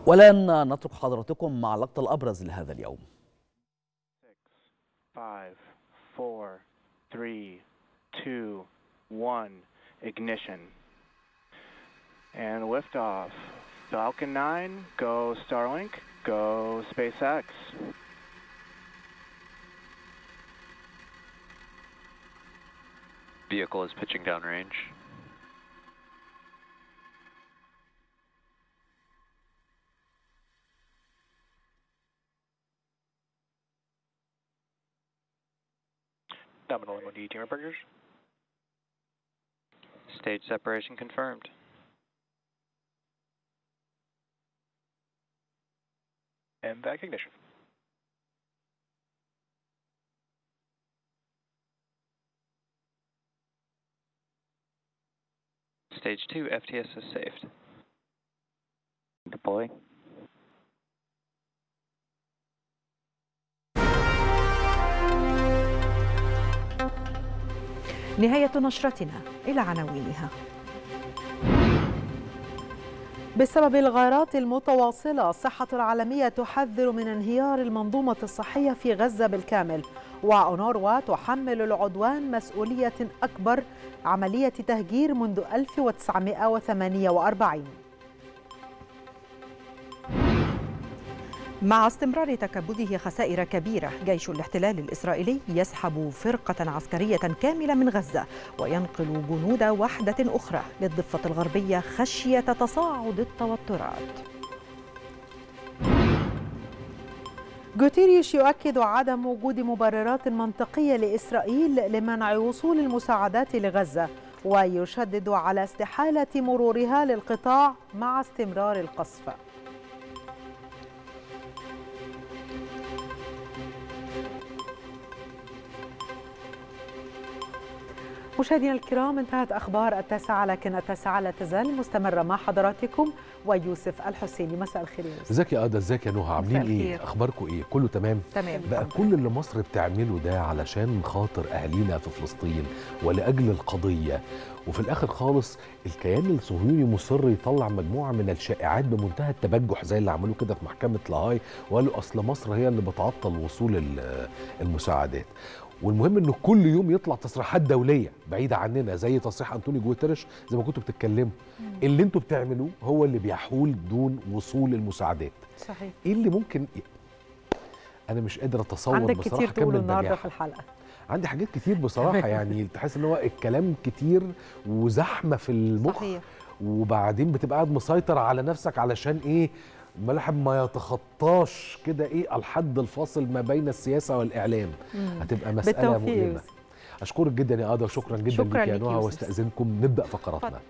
والآن نترك حضراتكم مع اللقطة الأبرز لهذا اليوم Five, four, three, two, one, ignition. And liftoff. Falcon 9, go Starlink, go SpaceX. Vehicle is pitching downrange. Nominal MOD team burgers. Stage separation confirmed. And back ignition. Stage 2 FTS is saved. Deploy. نهاية نشرتنا إلى عناوينها. بسبب الغارات المتواصلة الصحة العالمية تحذر من انهيار المنظومة الصحية في غزة بالكامل. وأونروا تحمل العدوان مسؤولية أكبر عملية تهجير منذ 1948 مع استمرار تكبده خسائر كبيرة جيش الاحتلال الإسرائيلي يسحب فرقة عسكرية كاملة من غزة وينقل جنود وحدة أخرى للضفة الغربية خشية تصاعد التوترات. جوتيريش يؤكد عدم وجود مبررات منطقية لإسرائيل لمنع وصول المساعدات لغزة ويشدد على استحالة مرورها للقطاع مع استمرار القصف. مشاهدينا الكرام انتهت أخبار التاسعة لكن التاسعة لا تزال مستمرة. مع حضراتكم ويوسف الحسيني. مساء الخير يوسف. ازيك يا ادى ازيك يا نهى؟ عاملين إيه؟ الخير. أخباركم إيه؟ كله تمام؟ تمام بقى الحمد كل اللي مصر بتعمله ده علشان خاطر اهالينا في فلسطين ولأجل القضية. وفي الآخر خالص الكيان الصهيوني مصر يطلع مجموعة من الشائعات بمنتهى التبجح زي اللي عملوه كده في محكمة لاهاي وقالوا أصل مصر هي اللي بتعطل وصول ال- المساعدات. والمهم إنه كل يوم يطلع تصريحات دولية بعيدة عننا زي تصريح انطوني جوتريش زي ما كنتوا بتتكلموا. اللي أنتوا بتعملوه هو اللي بيحول دون وصول المساعدات. صحيح. إيه اللي ممكن أنا مش قادر أتصور عندك بصراحة كتير تقوله النهارده في الحلقة. عندي حاجات كتير بصراحة. يعني تحس إن هو الكلام كتير وزحمة في المخ. صحيح. وبعدين بتبقى قاعد مسيطر على نفسك علشان إيه؟ ملاحب ما يتخطاش كده إيه الحد الفاصل ما بين السياسة والإعلام مم. هتبقى مسألة يوسف. أشكرك جدا يا أدى وشكرا جدا شكراً ليك يا نهى. واستأذنكم نبدأ فقراتنا